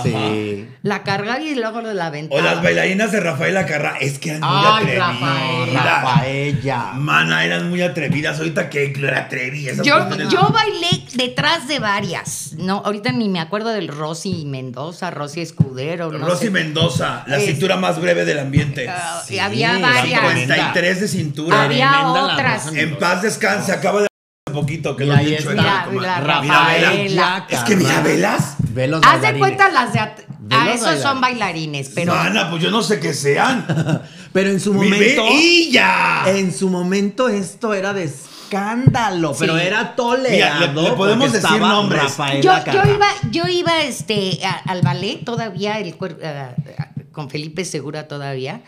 Sí. la cargaba y luego la aventaba. O las bailarinas de Rafaela Carrá. Es que eran muy Ay, atrevidas. Rafaela. Rafaella. Mana, eran muy atrevidas. Ahorita que la atreví. esas Yo, cuestiones- yo bailé detrás de varias. No, ahorita ni me acuerdo del Rosy Mendoza, Rosy Escudero. No Rosy sé. Mendoza, la Es- cintura más breve del ambiente. Ah, Sí, había varias. 53 de cintura. Había otras. En paz descanse, acaba de poquito que Mira, lo ahí he dicho. está. era como- Mira, Mira, Rafaela. vela. Es que mira, velas. Ve los Haz de cuenta las de... Ah, los esos son bailarines, pero... Mana, pues yo no sé qué sean. *laughs* Pero en su momento. ve- ¡Y ya! En su momento esto era de escándalo, pero Sí. era tolerado. Mira, le- le podemos decir nombres. Yo, iba, yo iba este, a- al ballet todavía, el, cuer- a- a- con Felipe Segura todavía,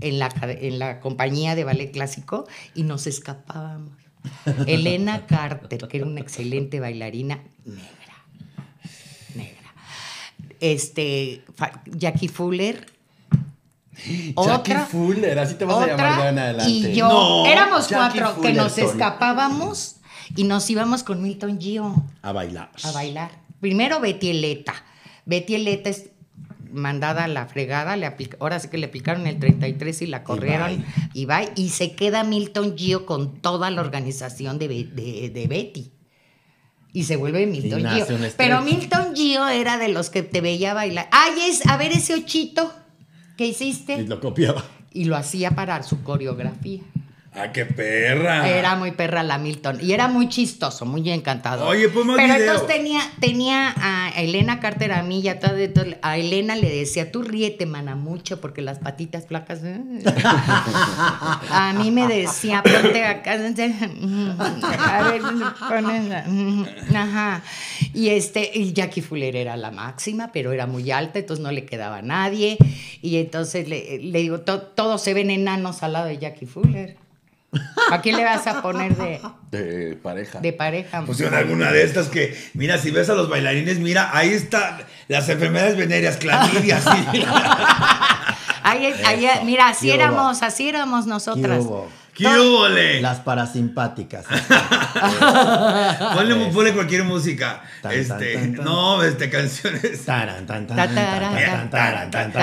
en la, en la compañía de ballet clásico, y nos escapábamos. Elena Carter, que era una excelente bailarina, negra. Negra. Este, Jackie Fuller. *gasps* Jackie Otra. Fuller, así te vas a llamar de en Otra adelante. y yo No, éramos Jackie cuatro que nos escapábamos y nos íbamos con Milton Gio A bailar. a bailar. Primero Betty Eleta. Betty Eleta es mandada a la fregada, le aplica- ahora sí que le aplicaron el 33 y la corrieron y va y, se queda Milton Gio con toda la organización de, Be- de- de Betty. Y se vuelve Milton Gio. Pero Milton Gio era de los que te veía bailar. Ay, es, a ver ese ochito que Y hiciste. lo copiaba. y lo hacía para su coreografía. ¡Ah, qué perra! Era muy perra la Milton. Y era muy chistoso, muy encantador. Oye, pues, más Pero video. entonces tenía, tenía a Elena Carter a mí y a todo, A Elena le decía, tú ríete, mana, mucho, porque las patitas flacas. eh". *laughs* a mí me decía, ponte acá. *laughs* A ver, pon esa. Ajá. Y este, y Jackie Fuller era la máxima, pero era muy alta, entonces no le quedaba a nadie. Y entonces le, le digo, "To- todos se ven enanos al lado de Jackie Fuller. ¿A quién le vas a poner de, De pareja. de pareja? Pusieron alguna de estas que, mira, si ves a los bailarines, mira, ahí está las enfermedades venéreas, clamidia, sí. *laughs* Ahí- ahí- mira, así éramos, así éramos ¿Qué nosotras. ¿Qué hubo, le? Las parasimpáticas. *laughs* Ponle, ponle cualquier música. Tan, este, tan, tan, no, este, canciones.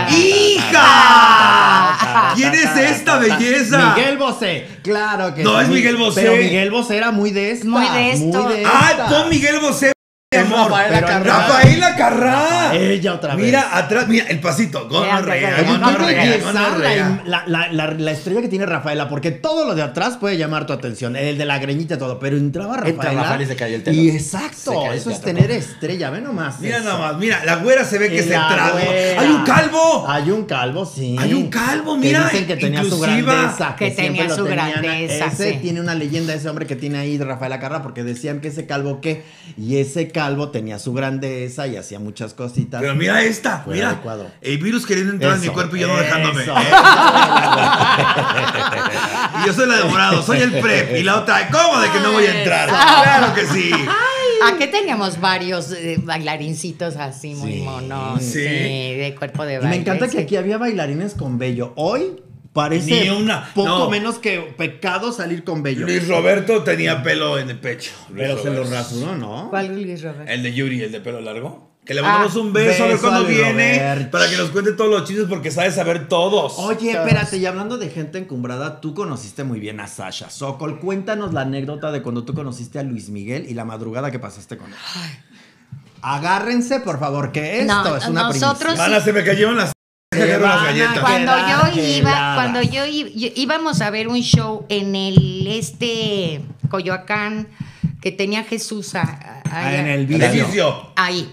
¡Hija! ¿Quién es esta belleza? Miguel Bosé, claro que No, sí. es Miguel Bosé. Pero Miguel Bosé era muy de esta. Muy de esto. Muy de ¡Ay, esta. pon Miguel Bosé, amor! Rafaela Carrá. Rafaela Carrá. Ella otra vez. Mira, atrás, mira, el pasito. Gonorrea, gonorrea, gonorrea. la, la, la, la- la estrella que tiene Rafaela, porque todo lo de atrás puede llamar tu atención, el de la greñita y todo, pero entraba Rafaela. Entra Rafaela y se cae el telón. Y exacto, eso es teatro. tener estrella, ve nomás. Mira eso. nada más, mira, la güera se ve que se güera. ¡Hay un calvo! Hay un calvo, sí. Hay un calvo, mira, Que dicen que tenía su grandeza. Que siempre tenía su grandeza, Ese sí. tiene una leyenda, ese hombre que tiene ahí de Rafaela Carrá, porque decían que ese calvo qué. Y ese calvo tenía su grandeza y hacía muchas cositas. Pero mira esta, Fuera mira. El virus queriendo entrar en mi cuerpo y yo no dejándome. eso. *laughs* y yo soy la de morado, soy el prep. Y la otra, ¿cómo de que no voy a entrar? Claro que sí. ¿A qué teníamos varios eh, bailarincitos así muy Sí, monos? sí. Sí. de cuerpo de Y baile. me encanta que aquí había bailarines con vello. Hoy parece Ni una, poco no. menos que pecado salir con vello. Luis Roberto tenía pelo en el pecho. Luis Pero se lo Roberto. rasuró, ¿no? ¿Cuál Luis Roberto? El de Yuri, el de pelo largo. Que le Ah, mandamos un beso, a ver Luis viene. Roberto. Para que nos cuente todos los chistes porque sabe saber todos. Oye, espérate, y hablando de gente encumbrada, tú conociste muy bien a Sasha Sokol. Cuéntanos la anécdota de cuando tú conociste a Luis Miguel y la madrugada que pasaste con él. Agárrense, por favor, que esto No, es una nosotros primicia. Mana, se me cayeron las, Cuando yo iba, cuando yo, íbamos a ver un show en el este Coyoacán que tenía Jesús a- a- Ah, en el vicio. ahí,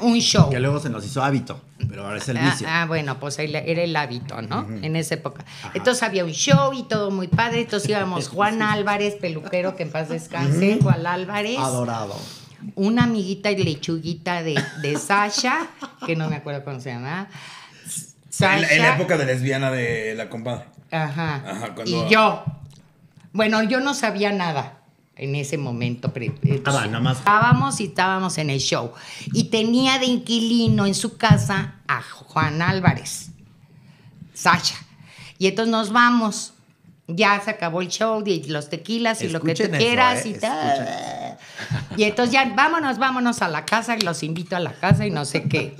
un show. Que luego se nos hizo hábito, pero ahora es el Ah, vicio. ah, bueno, pues era el hábito, ¿no? En esa época. Entonces había un show y todo muy padre. Entonces íbamos *laughs* Juan Álvarez, peluquero, que en paz descanse, Juan Álvarez. Adorado. Una amiguita y lechuguita de, de Sasha, que no me acuerdo cómo se llama. En la, en la época de lesbiana de la compadre. Ajá. Ajá, cuando- Y yo. Bueno, yo no sabía nada en ese momento. eh, Ah, nada más. Estábamos y estábamos en el show. Y tenía de inquilino en su casa a Juan Álvarez, Sasha. Y entonces nos vamos. Ya se acabó el show de los tequilas y lo que tú Escuchen eso, quieras ¿eh? y tal. Y entonces ya vámonos, vámonos a la casa y los invito a la casa y no sé qué.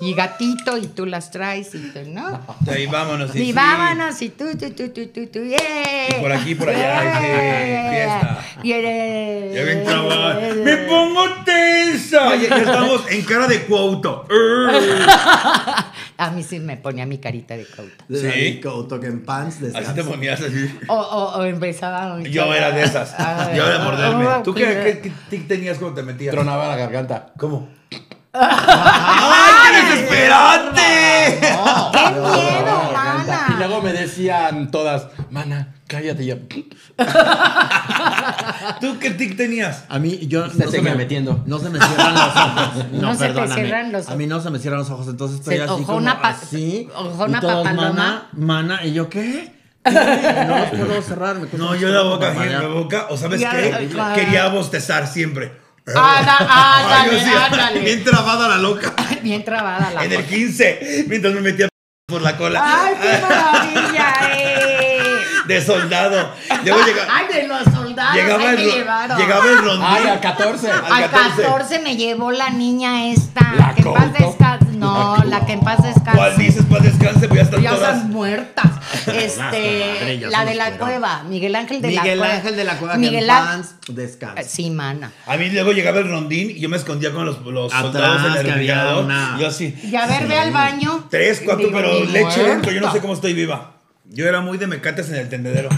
Y gatito y tú las traes y tú, ¿no? Ahí vámonos. Y sí. vámonos, y tú, tú, tú, tú, tú, tú, ¡yeah! Y por aquí, por allá, ¡Yeah! fiesta. ¡Yeah! Ya ven trabajo. ¡Me pongo tensa! Ya, ya estamos en cara de cuauto. *laughs* A mí sí me ponía mi carita de cauta. De ¿Sí? Couto, que en pants Así te descansa. ponías así. O, o, o empezaba. Yo era de esas. Yo era de morderme. oh, ¿Tú qué, qué, qué tenías cuando te metías? Tronaba la garganta. ¿Cómo? ¡Ay, qué desesperante! ¡Qué miedo, mana! Y luego me decían todas, mana, cállate ya. ¿Tú qué tic tenías? A mí, yo Se seguía metiendo. No se me cierran los ojos. *laughs* No, No se te cierran los A mí no se me cierran los ojos, entonces estoy Se- así ojo como una pa- así. ojo y una todos, papaloma. Mana, mana, ¿y yo qué? No los puedo cerrar. me No, yo la boca, aquí, la boca. ¿O sabes Ya, qué? Quería bostezar siempre. Ándale, *laughs* Ay, yo ándale, sí, ándale. *laughs* Bien trabada la loca. Bien trabada la En el cosa. 15, mientras me metía por la cola. ¡Ay, qué *laughs* maravilla! eh! De soldado. Luego llega- ¡Ay, de los soldados! llegaba, ahí el, me ro- llevaron. llegaba el rondín. Ay, al 14. al Al 14. 14 me llevó la niña esta. La que en paz descanse. No, la que en paz descanse. ¿Cuál dices para descanse? Voy a estar Ya todas. están muertas. *laughs* madre, Este, ya la de la cueva, Miguel Ángel de la Miguel cueva. Ángel de la Cueva, Miguel que en Ángel. pants descansa. Sí, mana. A mí luego llegaba el rondín y yo me escondía con los, los Atrás, soldados en el una- Yo así. Y a ver, ve al baño. Tres, cuatro, Digo, pero leche dentro. Yo no sé cómo estoy viva. Yo era muy de mecates en el tendedero.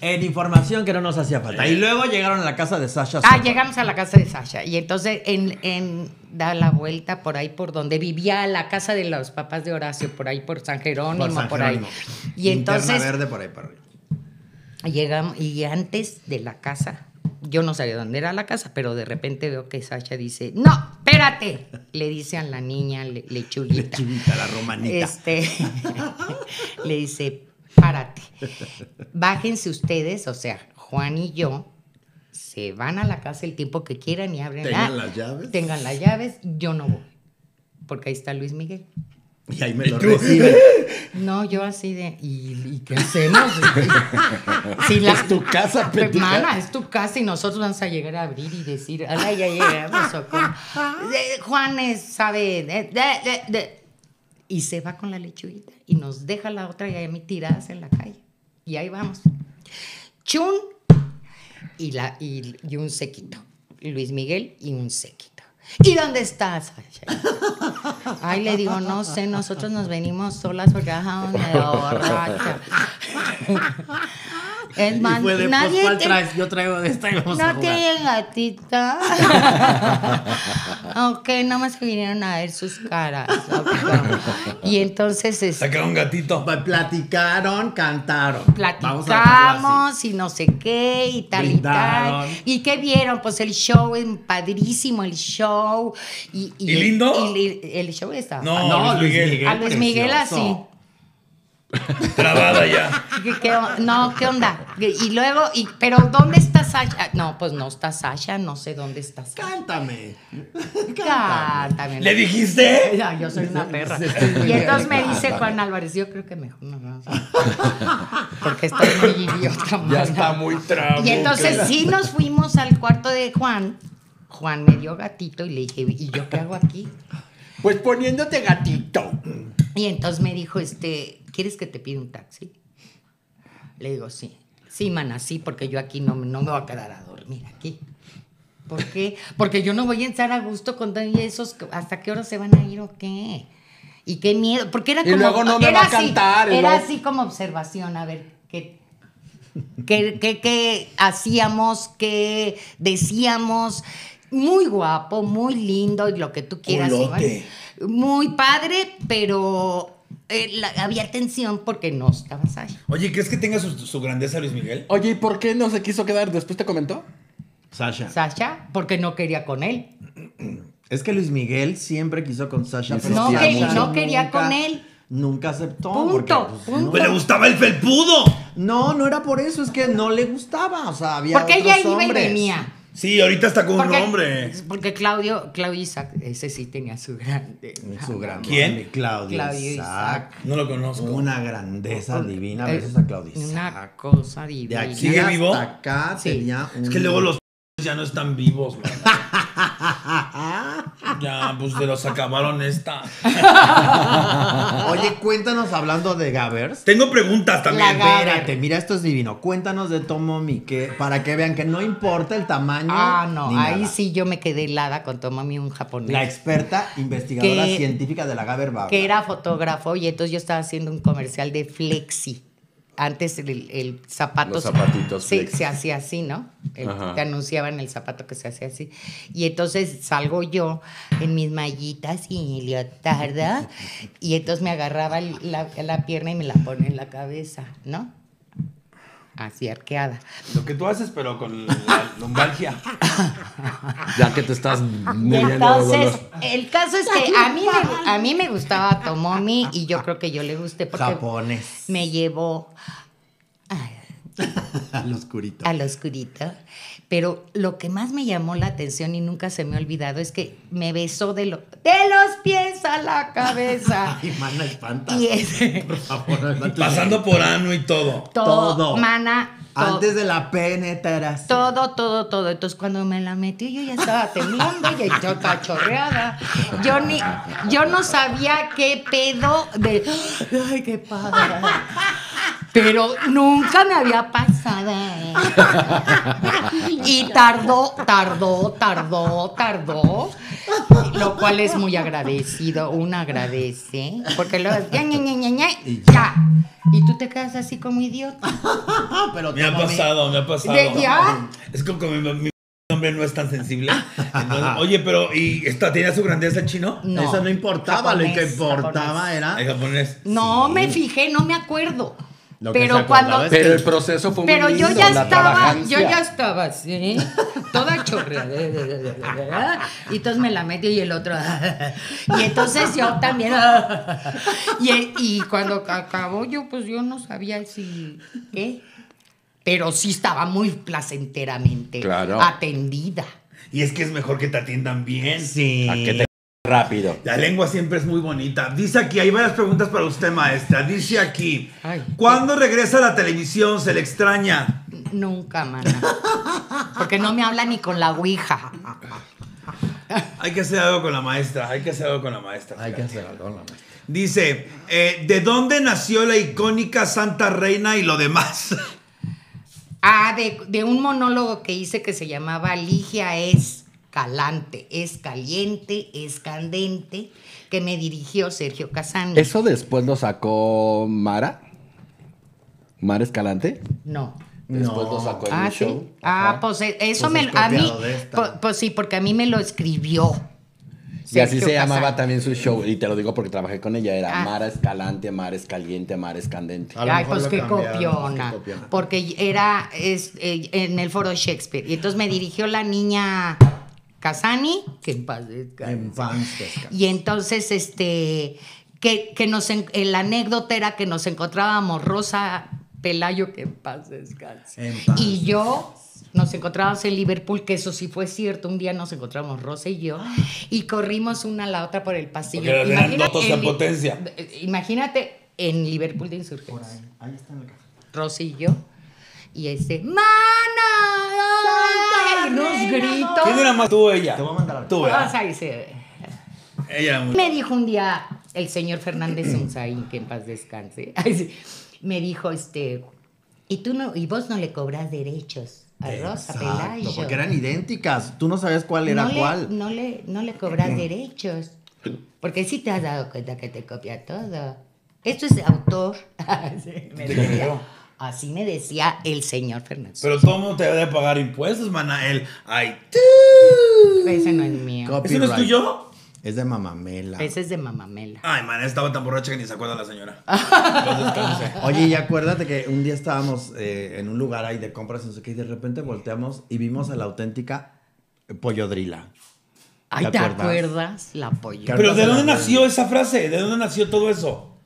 En información que no nos hacía falta. Y luego llegaron a la casa de Sasha. Ah, llegamos a la casa de Sasha. Y entonces en, en- da la vuelta por ahí por donde vivía la casa de los papás de Horacio, por ahí por San Jerónimo, por, San ahí. Jerónimo. Y Linterna entonces verde por ahí para arriba. llegamos, y antes de la casa, yo no sabía dónde era la casa, pero de repente veo que Sasha dice, no, espérate, le dice a la niña le- lechuguita. Chivita, la romanita. Este, *laughs* le dice, bájense ustedes, o sea, Juan y yo, se van a la casa el tiempo que quieran y abren Tengan la- las llaves. Tengan las llaves, yo no voy, porque ahí está Luis Miguel. Y ahí me lo tú? reciben. *laughs* No, yo así de, ¿y, y qué hacemos? *laughs* Si la, Es tu casa, Pues, pendeja. Mana, es tu casa y nosotros vamos a llegar a abrir y decir, ala, ya llegamos. o. Eh, Juanes sabe. de- de- de- de". Y se va con la lechuguita y nos deja la otra y a mí tiradas en la calle. Y ahí vamos. Chun y, la, y, un sequito. Luis Miguel y un sequito. ¿Y dónde estás? Ay, le digo, no sé, nosotros nos venimos solas porque bajamos de borracha. *laughs* Es más, Y fue de, nadie pues, ¿cuál te- traes? Yo traigo de esta y vamos a no jugar. tiene gatita. *laughs* ok, nada más que vinieron a ver sus caras. Y entonces este, Sacaron gatito. Platicaron, cantaron. A platicamos y no sé qué y tal Brindaron. y tal. ¿Y qué vieron? Pues el show, es padrísimo el show. ¿Y, ¿Y lindo? y el show estaba No. No, Luis Luis Miguel. Miguel. A Luis Miguel así. *laughs* Trabada ya. ¿Qué- qué o- no, ¿qué onda? Y luego, y, pero ¿dónde está Sasha? No, pues no está Sasha, no sé dónde está Sasha. Cántame. *laughs* Cántame. ¿Le dijiste? Ya, yo soy una perra. Y entonces me dice Juan Álvarez, yo creo que mejor no vamos *laughs* a- Porque estoy muy idiota. Ya está muy trabo. Y entonces sí nos fuimos al cuarto de Juan. Juan me dio gatito y le dije, ¿y yo qué hago aquí? Pues poniéndote gatito. Y entonces me dijo, este, ¿quieres que te pida un taxi? Le digo, sí. Sí, mana, sí, porque yo aquí no, no me voy a quedar a dormir aquí. ¿Por qué? Porque yo no voy a estar a gusto con todos esos. ¿Hasta qué hora se van a ir o qué? Y qué miedo. Porque era Y como. luego no me va a cantar, y Era luego- así como observación, a ver qué. ¿Qué, qué- qué hacíamos? ¿Qué decíamos? Muy guapo, muy lindo, y lo que tú quieras. Iván. Muy padre, pero eh, la- había tensión porque no estabas ahí. Oye, ¿crees que tenga su, su grandeza Luis Miguel? Oye, ¿y por qué no se quiso quedar? ¿Después te comentó? Sasha. Sasha, porque no quería con él. *clears throat* Es que Luis Miguel siempre quiso con Sasha, pero No, Sasha que- no quería nunca- con él. Nunca aceptó. Punto, porque, pues, punto. Le gustaba el felpudo. No, no era por eso, es que no le gustaba. O sea, había Porque ella otros iba y hombres. venía. Sí, ahorita está con un hombre. porque Claudio, Claudio Isaac, ese sí tenía su grande. Su gran ¿Quién? Claudio, Claudio Isaac. Isaac. No lo conozco. Una grandeza divina. Eh, Besos a Claudio Isaac. Una cosa De divina. aquí ¿Sigue hasta vivo? acá Sí. tenía un... Es que luego los ya no están vivos, man. Ya, pues se los acabaron esta. Oye, cuéntanos hablando de Gavers. Tengo preguntas también. La. Espérate, mira, esto es divino. Cuéntanos de Tomomi, que para que vean que no importa el tamaño. Ah, no, ahí nada. sí yo me quedé helada con Tomomi, un japonés. La experta investigadora Que- científica de la Gaber que era fotógrafo y entonces yo estaba haciendo un comercial de Flexi. Antes el, el zapato Los zapatitos se, Flexi. se hacía así, ¿no? El- te anunciaban el zapato que se hacía así. Y entonces salgo yo en mis mallitas y leotarda y entonces me agarraba la, la pierna y me la pone en la cabeza, ¿no? Así arqueada. Lo que tú haces, pero con la lumbalgia. Ya que te estás de entonces, dolor. el caso es que a mí, me, a mí me gustaba Tomomi y yo creo que yo le gusté porque Japones. me llevó *laughs* Al oscurito. al oscurito. Pero lo que más me llamó la atención y nunca se me ha olvidado es que me besó de, lo, de los pies a la cabeza. *laughs* Ay, mana, espanta. y es *laughs* Por favor, Pasando por ano y todo. todo, Todo. mana. todo. Antes de la penetración. Todo, todo, todo. Entonces cuando me la metió yo ya estaba temblando, ya yo cachorreada. Yo ni, yo no sabía qué pedo de, *gasps* ay, qué padre. Pero nunca me había pasado. Y tardó, tardó, tardó, tardó. Lo cual es muy agradecido. Uno agradece. Porque luego, ya, ña, ña, ña, ña, ya. Y tú te quedas así como idiota. *laughs* Pero Me ha pasado, me ha pasado. ¿De ya? Es como que mi, mi nombre no es tan sensible. Entonces, oye, pero ¿y esta tenía su grandeza el chino? No. Eso no importaba, lo que importaba japonés. era. El japonés. No me fijé, no me acuerdo. Lo que se pero cuando. es Pero el proceso fue muy Pero yo lindo, ya estaba, yo ya estaba así, toda chorreada. Y entonces me la metió y el otro. *laughs* Y entonces yo también. *laughs* Y, y cuando acabó yo, pues yo no sabía si. ¿Qué? Pero sí estaba muy placenteramente Claro. atendida. Y es que es mejor que te atiendan bien. Sí. A que te rápido. La lengua siempre es muy bonita. Dice aquí, hay varias preguntas para usted, maestra. Dice aquí, Ay. ¿cuándo regresa a la televisión? ¿Se le extraña? Nunca, mana. Porque no me habla ni con la ouija. Hay que hacer algo con la maestra, hay que hacer algo con la maestra. Hay que hacer algo, la maestra. Dice, eh, ¿de dónde nació la icónica Santa Reina y lo demás? Ah, de, de un monólogo que hice que se llamaba Ligia es calante, es caliente, es candente, que me dirigió Sergio Casani. ¿Eso después lo sacó Mara? ¿Mara Escalante? No. Después No. lo sacó en Ah, sí. show. Ah, Ajá. pues eh, eso Pues me es a mí pues, pues sí, porque a mí me lo escribió. Y así se llamaba también su show. Y te lo digo porque trabajé con ella. Era Ah. Mara Escalante, Mara Escaliente, Mara Escandente. A lo Ay, mejor pues lo copiona. qué copiona. Porque era es, eh, en el foro Shakespeare. Y entonces me dirigió la niña Casani, que en paz descanse. En fans descansa. Y entonces, este, que, que nos, en, la anécdota era que nos encontrábamos Rosa Pelayo, que en paz descanse. En paz y yo nos encontrábamos en Liverpool, que eso sí fue cierto. Un día nos encontramos Rosa y yo, y corrimos una a la otra por el pasillo. Porque de en potencia. Imagínate en Liverpool de Por Insurgentes. ahí. Ahí está en la caja. Rosa y yo. Y este, ¡Mana! ¡Ay! Unos gritos. ¿Quién era más tú o ella? Te voy a mandar. Tú, O ¿verdad? Ella muy... me dijo un día el señor Fernández Unzaín, que en paz descanse, *laughs* me dijo, este, y tú no, y vos no le cobras derechos a Rosa Exacto, Pelayo. porque eran idénticas. Tú no sabes cuál era no le, cuál. No le, no le cobras derechos. Porque sí te has dado cuenta que te copia todo. Esto es autor. *laughs* Me decía. Así me decía el señor Fernández. Pero todo el mundo te debe de pagar impuestos, Manael. Ay, Ese no es mío. Copyright. ¿eso no es tuyo? Es de mamamela. Ese es de mamamela. Ay, man, estaba tan borracha que ni se acuerda la señora. *laughs* Descanse. Oye, y acuérdate que un día estábamos eh, en un lugar ahí de compras, no sé qué, y de repente volteamos y vimos a la auténtica Pollodrila. Ay, ¿Te ¿te acuerdas? acuerdas? La. ¿Qué Pero ¿de dónde nació esa frase? ¿De dónde nació todo eso?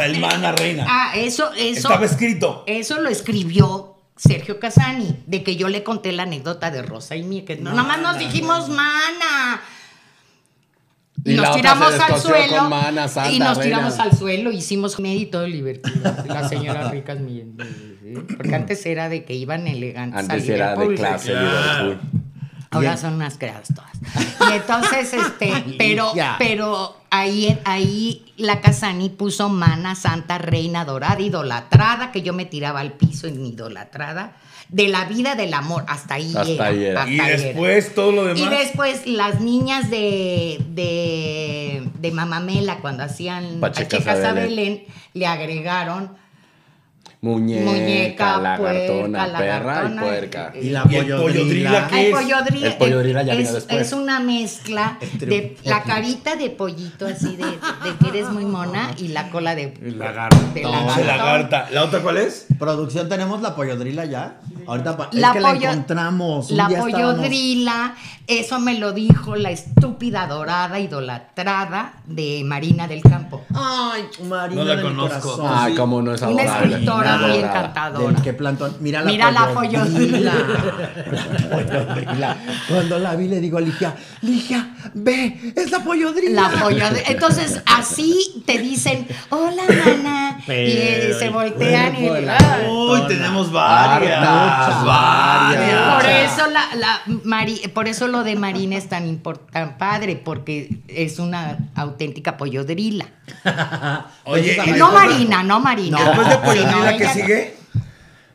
O sea, el mana reina. Ah, eso, eso. Estaba escrito. Eso lo escribió Sergio Casani, de que yo le conté la anécdota de Rosa y mí, que no, nada más nos dijimos mana. Y, nos tiramos al suelo. con mana, santa y nos reina. tiramos al suelo, hicimos mérito divertido. La señora Ricas. Porque antes era de que iban elegantes Antes era de clase. Liverpool. Ahora son unas creadas todas. Y entonces, *laughs* este, pero, pero ahí, ahí la Casani puso mana, santa, reina dorada, idolatrada, que yo me tiraba al piso en idolatrada, de la vida del amor, hasta ahí Hasta era, ahí era. hasta Y después todo lo Y demás. después las niñas de, de, de Mamamela, cuando hacían Pachecas a. Belén, le agregaron Muñeca, Muñeca, lagartona, puerca, perra lagartona, y puerca. Y la ¿Y el Pollodrila. Pollodrila qué? Ay, es? pollo El pollo drila ya es, vino después. es una mezcla *laughs* de la carita de pollito así de, de que eres muy mona y la cola de, lagarta. ¿La otra cuál es? Producción, tenemos la Pollodrila ya. Ahorita La es que la pollo- encontramos. Un La día estábamos- pollodrila, eso me lo dijo la estúpida dorada idolatrada de Marina del Campo. Ay, Marina No la del conozco. corazón. Ay, cómo no es Una adorable. escultora muy Adorada. encantadora. Que plantón. Mira la Mira la pollodrila. *laughs* La pollodrila. Cuando la vi le digo a Ligia, Ligia, ve, es la pollodrila. La pollodrila. Entonces, así te dicen, hola, mana. y eh, se voltean y. Pero, ah, Uy, tenemos varias. Varias, varias. Por eso la, la Mari- por eso lo de Marina es tan importante, padre, porque es una auténtica pollodrila. *laughs* Oye, y No después- Marina, no Marina. Después de Pollodrila, ¿qué sigue?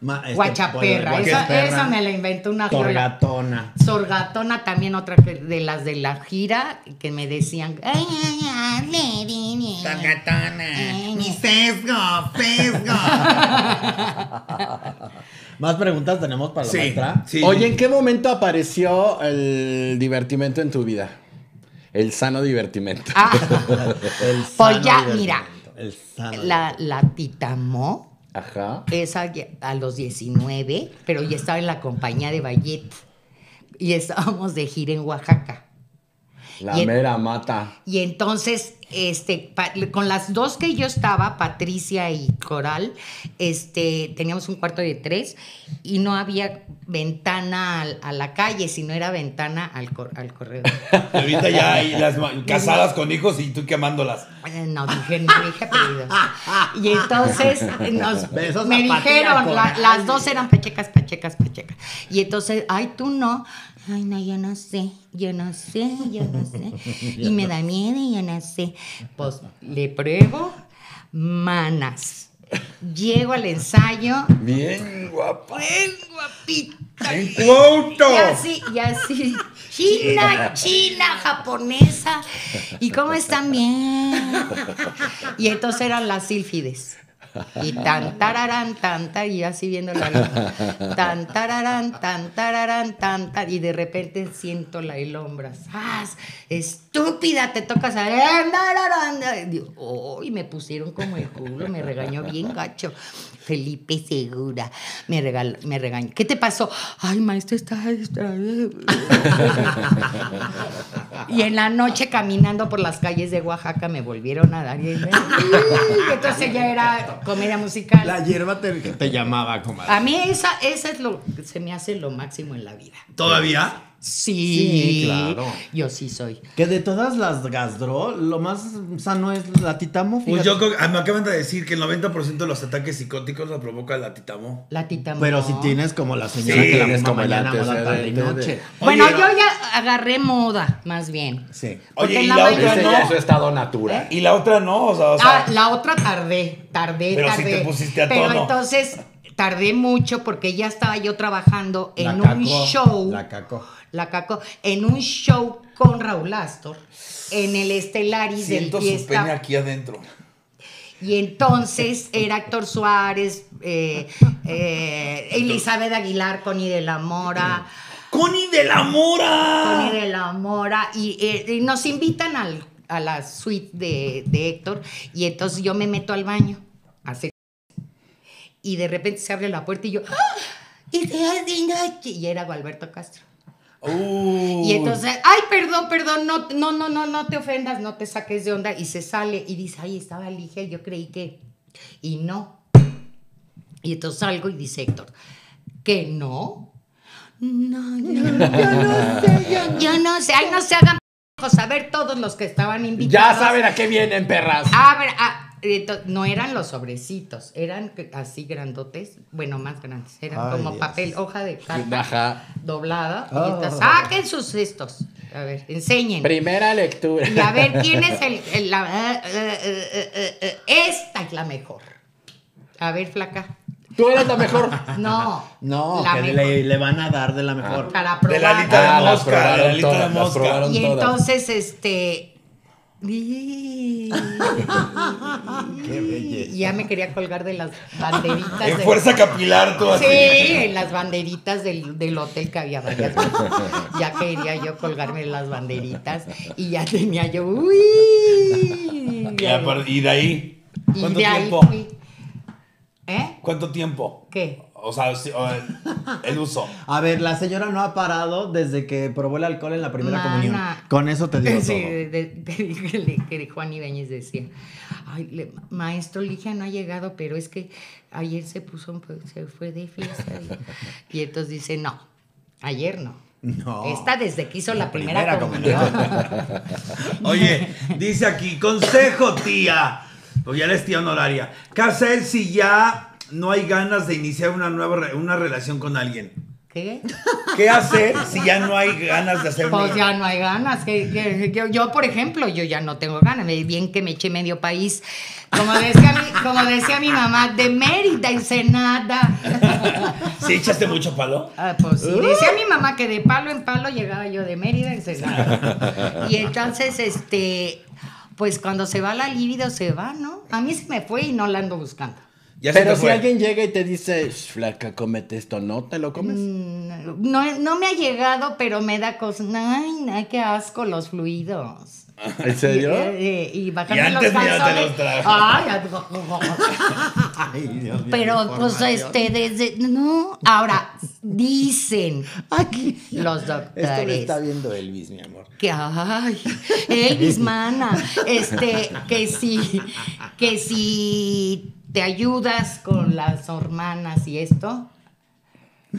Ma- este, Guachaperra, pollo- esa, guachaperra, esa me la inventó una jola. Torgatona. Sorgatona también otra de las de la gira que me decían "Ay, ay, ay, le, le, le". Torgatona. Mi sesgo, sesgo. *laughs* ¿Más preguntas tenemos para la Sí, maestra? sí. Oye, ¿en qué momento apareció el divertimento en tu vida? El sano divertimento. Ah, *laughs* El Pues sano ya, divertimento, mira, El sano la, la titamó, Ajá. esa ya- a los 19, pero ya estaba en la compañía de ballet. Y estábamos de gira en Oaxaca. La Y en- mera mata. Y entonces, este, pa- con las dos que yo estaba, Patricia y Coral, este, teníamos un cuarto de tres y no había ventana al- a, la calle, sino era ventana al, cor- al corredor. Ahorita ya hay las *laughs* casadas con hijos y tú quemándolas. Eh, No dije, no dije apellidos. Y entonces nos- *laughs* Besos me dijeron, la- las dos eran pachecas, pachecas, pachecas. Y entonces, ay, tú no. Ay, no, yo no sé, yo no sé, yo no sé. *laughs* Y me da miedo y yo no sé. Pues le pruebo, manas. Llego al ensayo, Bien guapa. bien guapita. En cuauto. Y así, y así. China, china, japonesa. ¿Y cómo están bien? Y entonces eran las sílfides. Y tan tararán, tan tar, y así viendo la luna. Tan tararán, tan tararán, tan tar, y de repente siento la el hombro. ¡Sas! Estúpida, te tocas a. Oh, y me pusieron como el culo, me regañó bien gacho. Felipe Segura, me, regal, me regañó. ¿Qué te pasó? Ay, maestro, está distraído. Y en la noche caminando por las calles de Oaxaca me volvieron a dar. Y entonces ya era comedia musical. La hierba te, te llamaba, comadre. A mí esa, esa es lo que se me hace lo máximo en la vida. ¿Todavía? Sí, Sí, claro. Yo sí soy. Que de todas las gastro, lo más sano es la titamo. Pues fíjate. yo creo que- me acaban de decir que el 90% de los ataques psicóticos lo provoca la titamo. La tita Pero si tienes como la señora Sí, que la como mañana, moda, tarde y noche. Bueno, yo ya agarré moda, más bien. Sí. Porque Oye, en y la la mañana- otra no. ya su estado natural. Y la otra no, o sea, o sea Ah, la otra tardé, tardé, Pero sí tardé. te pusiste a Pero tono. entonces tardé mucho porque ya estaba yo trabajando en La un show. La caco. La caco. En un show con Raúl Astor. En el Estelaris del siento su pene Fiesta. aquí adentro. Y entonces era Héctor Suárez, eh, eh, Elizabeth Aguilar, Connie de la Mora. ¡Connie de la Mora! Connie de la Mora, y, eh, y nos invitan al- a la suite de, de Héctor, y entonces yo me meto al baño, así, y de repente se abre la puerta y yo, ¡Ah! y, se hace noche", y era Gualberto Castro. Uh, Y entonces, ay, perdón, perdón, no, no, no, no, no te ofendas, no te saques de onda, y se sale, y dice, ay, estaba Ligia, y yo creí que, y no. Y entonces salgo y dice Héctor, ¿que no? No, yo, yo no sé, yo, yo no sé, ay, no se hagan a ver todos los que estaban invitados. Ya saben a qué vienen, perras. A ver, ento- no eran los sobrecitos, eran así grandotes, bueno, más grandes, eran Ay, como Dios. papel, hoja de carta Ajá. doblada. y Ah. entonces, saquen sus cestos. A ver, enseñen. Primera lectura. Y a ver *laughs* quién es el. el- la- eh, eh, eh, esta es la mejor. A ver, flaca. Tú eres la mejor. *laughs* No. No, la que mejor. le, le van a dar de la mejor. Para de la probar. alita de Ah, mosca, de la alita de todas, mosca. y todas. entonces, este. Qué belleza. Ya me quería colgar de las banderitas. En de- fuerza capilar, tú así. Sí, en las banderitas del, del hotel que había varias. Ya quería yo colgarme de las banderitas y ya tenía yo. Uy. Y, de ahí, Y ¿cuánto ahí tiempo? fui. ¿Eh? ¿Cuánto tiempo? ¿Qué? O sea, sí, o el, el uso. *laughs* A ver, la señora no ha parado desde que probó el alcohol en la primera Mana. comunión. Con eso te digo *laughs* Sí, todo. de- de- que Juan Ibáñez decía, ay, le- maestro Ligia no ha llegado, pero es que ayer se puso, se fue de fiesta. Y, *laughs* y entonces dice, no, ayer no. No. Esta desde que hizo la, La primera, primera comunión. Oye, dice aquí, consejo, tía. O ya eres tía honoraria. ¿Qué hacer si ya no hay ganas de iniciar una nueva re- una relación con alguien? ¿Qué? ¿Qué hacer si ya no hay ganas de hacer Pues una ya no hay ganas. Yo, por ejemplo, yo ya no tengo ganas. Bien que me eché medio país. Como decía mi, como decía mi mamá, de Mérida, Ensenada. ¿Sí echaste mucho palo? Ah, pues sí, decía mi mamá que de palo en palo llegaba yo de Mérida, Ensenada. Y entonces, este, pues cuando se va la libido, se va, ¿no? A mí se me fue y no la ando buscando. Ya Pero si fue. alguien llega y te dice, "Shh, flaca, comete esto, ¿no? ¿Te lo comes? Mm, No, no me ha llegado, pero me da cosa. Ay, ay, qué asco los fluidos. ¿En serio? Y, eh, y bajarme Y antes los mira, te calzones. los trajo. Ay, *laughs* Ay, Dios mío, pero pues este desde no, ahora dicen Aquí. los Esto lo doctores está viendo Elvis, mi amor. que ay, Elvis mana, este que si que si te ayudas con las hormonas y esto,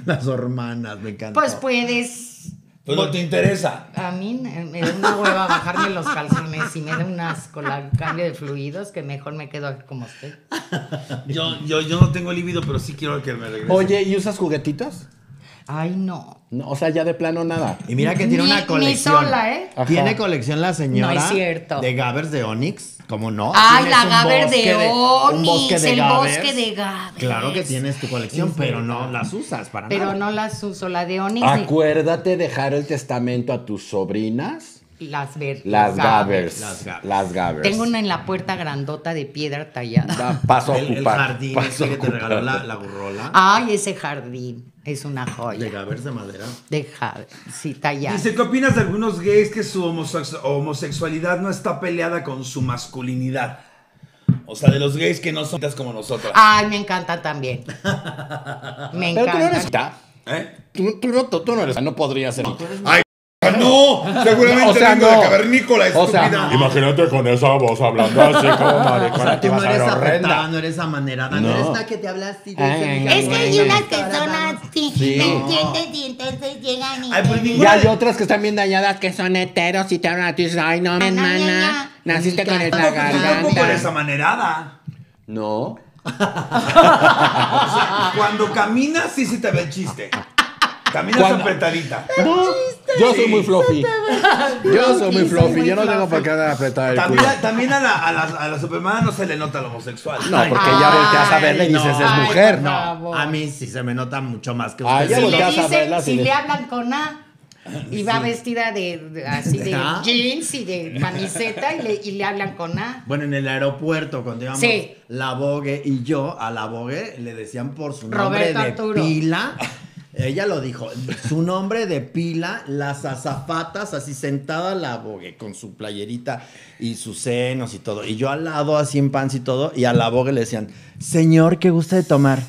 Las hermanas, me encanta. pues puedes Pues no te interesa. A mí me da una hueva bajarme los calzones y me da un asco la cambio de fluidos que mejor me quedo aquí como estoy. Yo, yo, yo no tengo libido, pero sí quiero que me regrese. Oye, ¿y usas juguetitos? Ay, no. No, o sea, ya de plano nada. Y mira que tiene Ni- una ni colección. sola, ¿eh? Ajá. Tiene colección la señora. No es cierto. De Gavers de Onyx. ¿Cómo no? Ay, la Gaber de de el Gavers. bosque de Gavers. Claro que tienes tu colección, Es pero verdad. no las usas para Pero nada. no las uso, la de Onix ni Acuérdate dejar el testamento a tus sobrinas. Las ver. Las Gavers. Las Gavers. Las Gavers. Tengo una en la puerta grandota de piedra tallada. Da- paso a El, el ocupar. jardín paso ese que te regaló la, ocupar. la burrola. Ay, ese jardín es una De joya. Gavers de madera. De Javer, sí, tallada. Dice, ¿qué opinas de algunos gays que su homosex- homosexualidad no está peleada con su masculinidad? O sea, de los gays que no son como nosotras. Ay, me encanta también. *laughs* Me Pero tú no eres. encanta. ¿Eh? Tú, tú no, tú, no eres. No podrías ser. ¡Ay, no! Seguramente O sea, vengo no. de cavernícola, O sea, estúpida. Imagínate con esa voz hablando así *laughs* como O maricona. sea, te tú no vas a ver eres horrenda. no eres amanerada, No. no eres la que te habla así. Es que hay unas que son así, Sí. ¿me entiendes? Y entonces llegan y... Ay, pues Y hay otras que están bien dañadas que son heteros y te hablan a ti y dices, ay, no, no, hermana, no. naciste con el la Tú tampoco eres garganta. amanerada. No. *laughs* Cuando caminas, sí se te ve el chiste. Caminas Cuando- apretadita. No. Yo soy muy fluffy. Yo soy muy fluffy. Yo no tengo por qué apretar el También, a- también a, la, a, la, a la supermana no se le nota lo homosexual. No, porque ya volteas a verla y dices, es Ay, mujer. por No. favor. A mí sí se me nota mucho más que Ah, ustedes. ya si le volteas a dicen, si le- le hablan con A y va vestida de, de- así de Ah. jeans y de camiseta y le, y le hablan con A. Bueno, en el aeropuerto, cuando íbamos Sí. la Vogue y yo, a la Vogue le decían por su nombre Roberto de Arturo. pila. Ella lo dijo, su nombre de pila, las azafatas así sentada la Vogue con su playerita y sus senos y todo. Y yo al lado así en pants y todo, y a la Vogue le decían, señor, ¿qué gusta de tomar?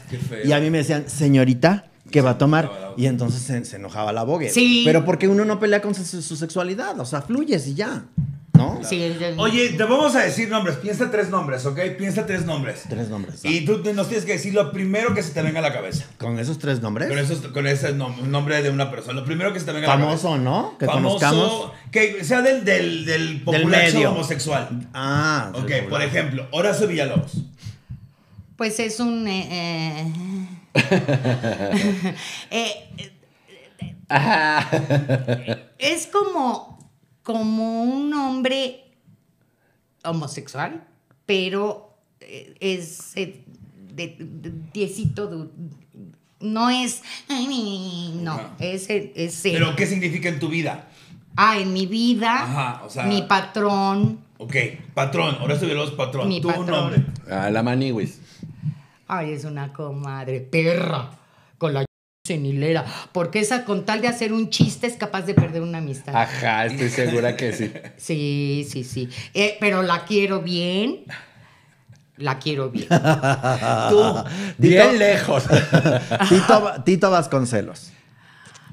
Y a mí me decían, señorita, ¿qué va a tomar? Y entonces se, se enojaba la Vogue. Sí. Pero porque uno no pelea con su, su sexualidad, o sea, fluyes y ya. Sí, Oye, te vamos a decir nombres. Piensa tres nombres, ¿ok? Piensa tres nombres. Tres nombres. Y tú nos tienes que decir lo primero que se te venga a la cabeza. ¿Con esos tres nombres? Con, esos, con ese nom- nombre de una persona. Lo primero que se te venga a la cabeza. Famoso, ¿no? Que Famoso, conozcamos. Que sea del, del, del populacho medio. homosexual. Ah, Ok, del por popular. ejemplo, Horacio Villalobos. pues es un... eh, eh, *laughs* eh, *laughs* es como, como un hombre homosexual, pero eh, es eh, de, de- tiesito, du- no es, ay, no, Ajá. es. Pero, ¿qué significa en tu vida? Ah, en mi vida, Ajá, o sea- mi patrón, Ok, patrón. Horacio Villalobos, patrón. Mi Tú un patrón. nombre. Ah, la maniwis. ay, es una comadre, perra, con la senilera, porque esa con tal de hacer un chiste es capaz de perder una amistad. Ajá, estoy segura que sí. *laughs* Sí, sí, sí. Eh, pero la quiero bien. La quiero bien. *laughs* Tú, bien lejos. *laughs* Tito, Tito Vasconcelos.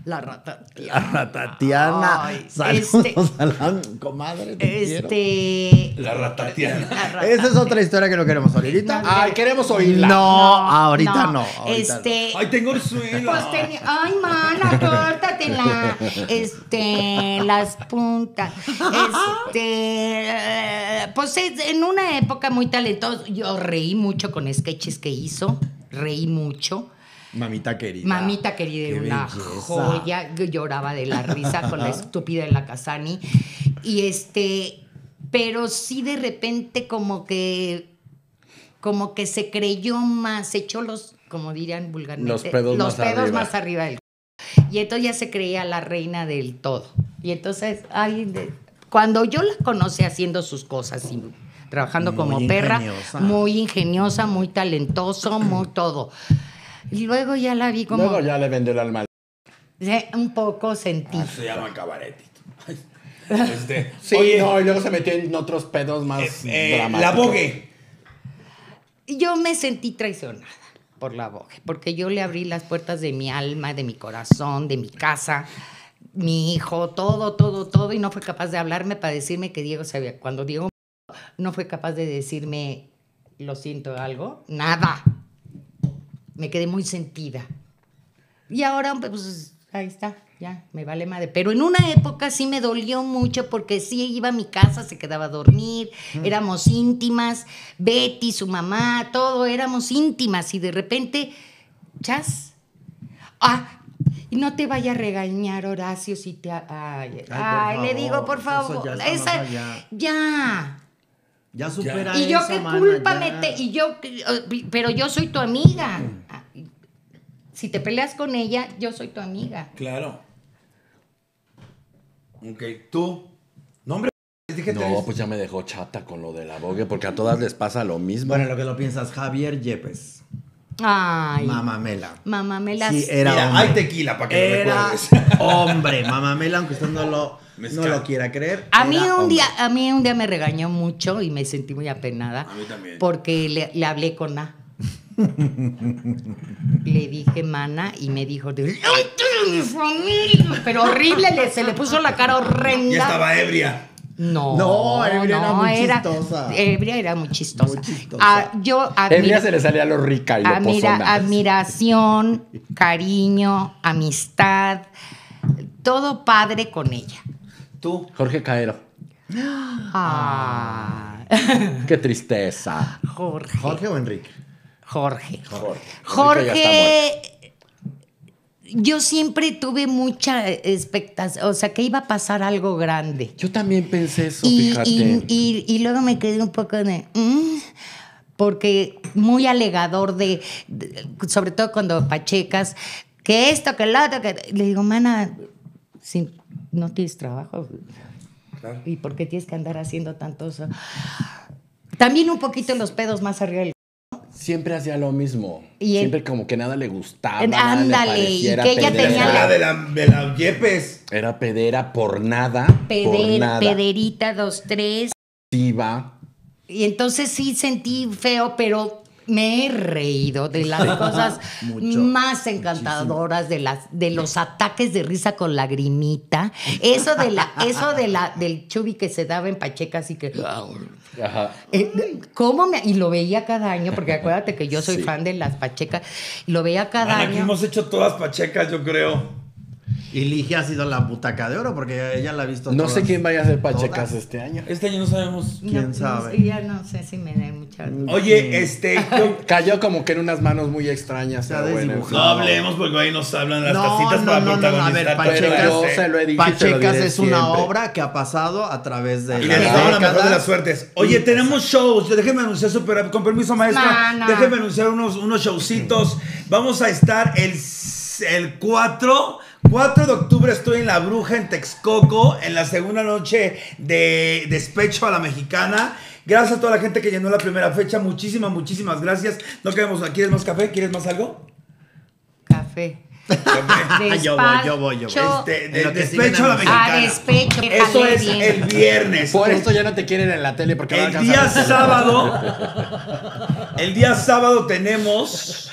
La rata. La Tatiana. Ay, Saludos este- a la comadre. te quiero. Este. La ratatiana. la rata- Esa es otra historia que no queremos oír ahorita. Ay, queremos oírla. No, ahorita no. ahorita este. Ay, tengo el suelo. Pues ay, mana, córtatela. Este, las puntas. Este, pues es- en una época muy talentosa. Yo reí mucho con sketches que hizo. Reí mucho. Mamita querida. Mamita querida era Qué una belleza. joya. Lloraba de la risa con la estúpida de la Casani. Y este, pero sí de repente como que como que se creyó más, se echó los, como dirían vulgarmente, Los pedos los más pedos arriba. más arriba del y entonces ya se creía la reina del todo. Y entonces, ay, de- cuando yo la conocí haciendo sus cosas y trabajando Muy como perra, muy ingeniosa, muy talentoso, muy todo. Y luego ya la vi como Luego ya le vendió el alma. eh, un poco sentí. Se llama cabaretito. *laughs* Este, Sí, oye, no, y luego se metió en otros pedos más eh, dramáticos. la bogue. Yo me sentí traicionada por la boca, porque yo le abrí las puertas de mi alma, de mi corazón, de mi casa, mi hijo, todo, todo, todo, y no fue capaz de hablarme para decirme que Diego sabía. Cuando Diego no fue capaz de decirme, lo siento, algo, nada. Me quedé muy sentida. Y ahora, pues, ahí está, ya, me vale madre. Pero en una época sí me dolió mucho porque sí iba a mi casa, se quedaba a dormir, éramos íntimas, Betty, su mamá, todo, éramos íntimas y de repente, chas. Ah, y no te vaya a regañar, Horacio, si te... Ay, ay, le digo, por favor, ya esa- ya. Ya supera Y yo qué mana, culpa ya. me te... Y yo, eh, pero yo soy tu amiga. Ah, Si te peleas con ella, yo soy tu amiga. Claro. Ok, tú. No, hombre, dije No, pues ya me dejó chata con lo de la bogue, porque a todas les pasa lo mismo. Bueno, lo que lo piensas, Javier Yepes. Ay. Mamamela. Mamá me las... Sí, era Mira, hombre. hay tequila para que lo recuerdes. hombre, mamamela, aunque usted no lo, no lo quiera creer. A mí un hombre. día, a mí un día me regañó mucho y me sentí muy apenada. A mí también. Porque le, le hablé con A. le dije mana y me dijo de ¡Ay, tú eres mi familia! Pero horrible, le- se le puso la cara horrenda. Y estaba ebria. No, No, ebria era muy chistosa. Ebria era muy chistosa. Muy chistosa. Ah, yo admiro- se le salía lo rica y lo admira- admiración, cariño, amistad, todo padre con ella. Tú. Jorge Caero. Ah, Qué tristeza. Jorge. ¿Jorge o Enrique? Jorge. Jorge. Yo siempre tuve mucha expectativa, o sea, que iba a pasar algo grande. Yo también pensé eso, Y, fíjate. y- y- y luego me quedé un poco de... "Mm", porque muy alegador de, de- sobre todo cuando Pachecas, que esto, que el otro, que... Le digo, mana, si no tienes trabajo, Claro. ¿y por qué tienes que andar haciendo tantos... También un poquito los pedos más arriba del... Siempre hacía lo mismo. Y Siempre como que nada le gustaba. Nada le ándale, y que ella pedera. tenía de la, de la Yepes. Era pedera por nada. por Peder- nada. pederita, dos, tres. Iba. Y entonces sí sentí feo, pero me he reído de *laughs* las cosas Mucho, más encantadoras, de las, de los ataques de risa con lagrimita. Eso de la, eso de la, del chubi que se daba en Pacheca, así que. Ajá. Eh, ¿Cómo me.? Y lo veía cada año, porque acuérdate que yo soy Sí. fan de las Pachecas. y Lo veía cada Bueno, aquí año. hemos hecho todas pachecas, yo creo. Y Ligia ha sido la butaca de oro porque ella la ha visto No todas. sé quién vaya a hacer pachecas Todas. este año. Este año no sabemos. quién No, sabe. no, ya no sé si me da mucha. Oye, este. *laughs* yo- Cayó como que en unas manos muy extrañas. Pero bueno, no hablemos porque ahí nos hablan las No, tacitas no, para no, no, a ver, Pero Pachecas, yo se lo he dicho y se lo Pachecas es una siempre. obra que ha pasado a través de Y les damos la mejor de las suertes. Oye, tenemos shows. Déjenme anunciar super, con permiso, maestra. Déjenme anunciar unos, unos showcitos. Vamos a estar el, el 4. 4 de octubre estoy en La Bruja, en Texcoco, en la segunda noche de Despecho a la Mexicana. Gracias a toda la gente que llenó la primera fecha. Muchísimas, muchísimas gracias. No queremos. ¿Quieres más café? ¿Quieres más algo? Café. Café. *laughs* yo voy, yo voy, yo voy. Este, de- despecho a la mexicana. Ah, despecho. Eso es bien. el viernes. Por esto ya no te quieren en la tele porque El día a- sábado. *laughs* El día sábado tenemos.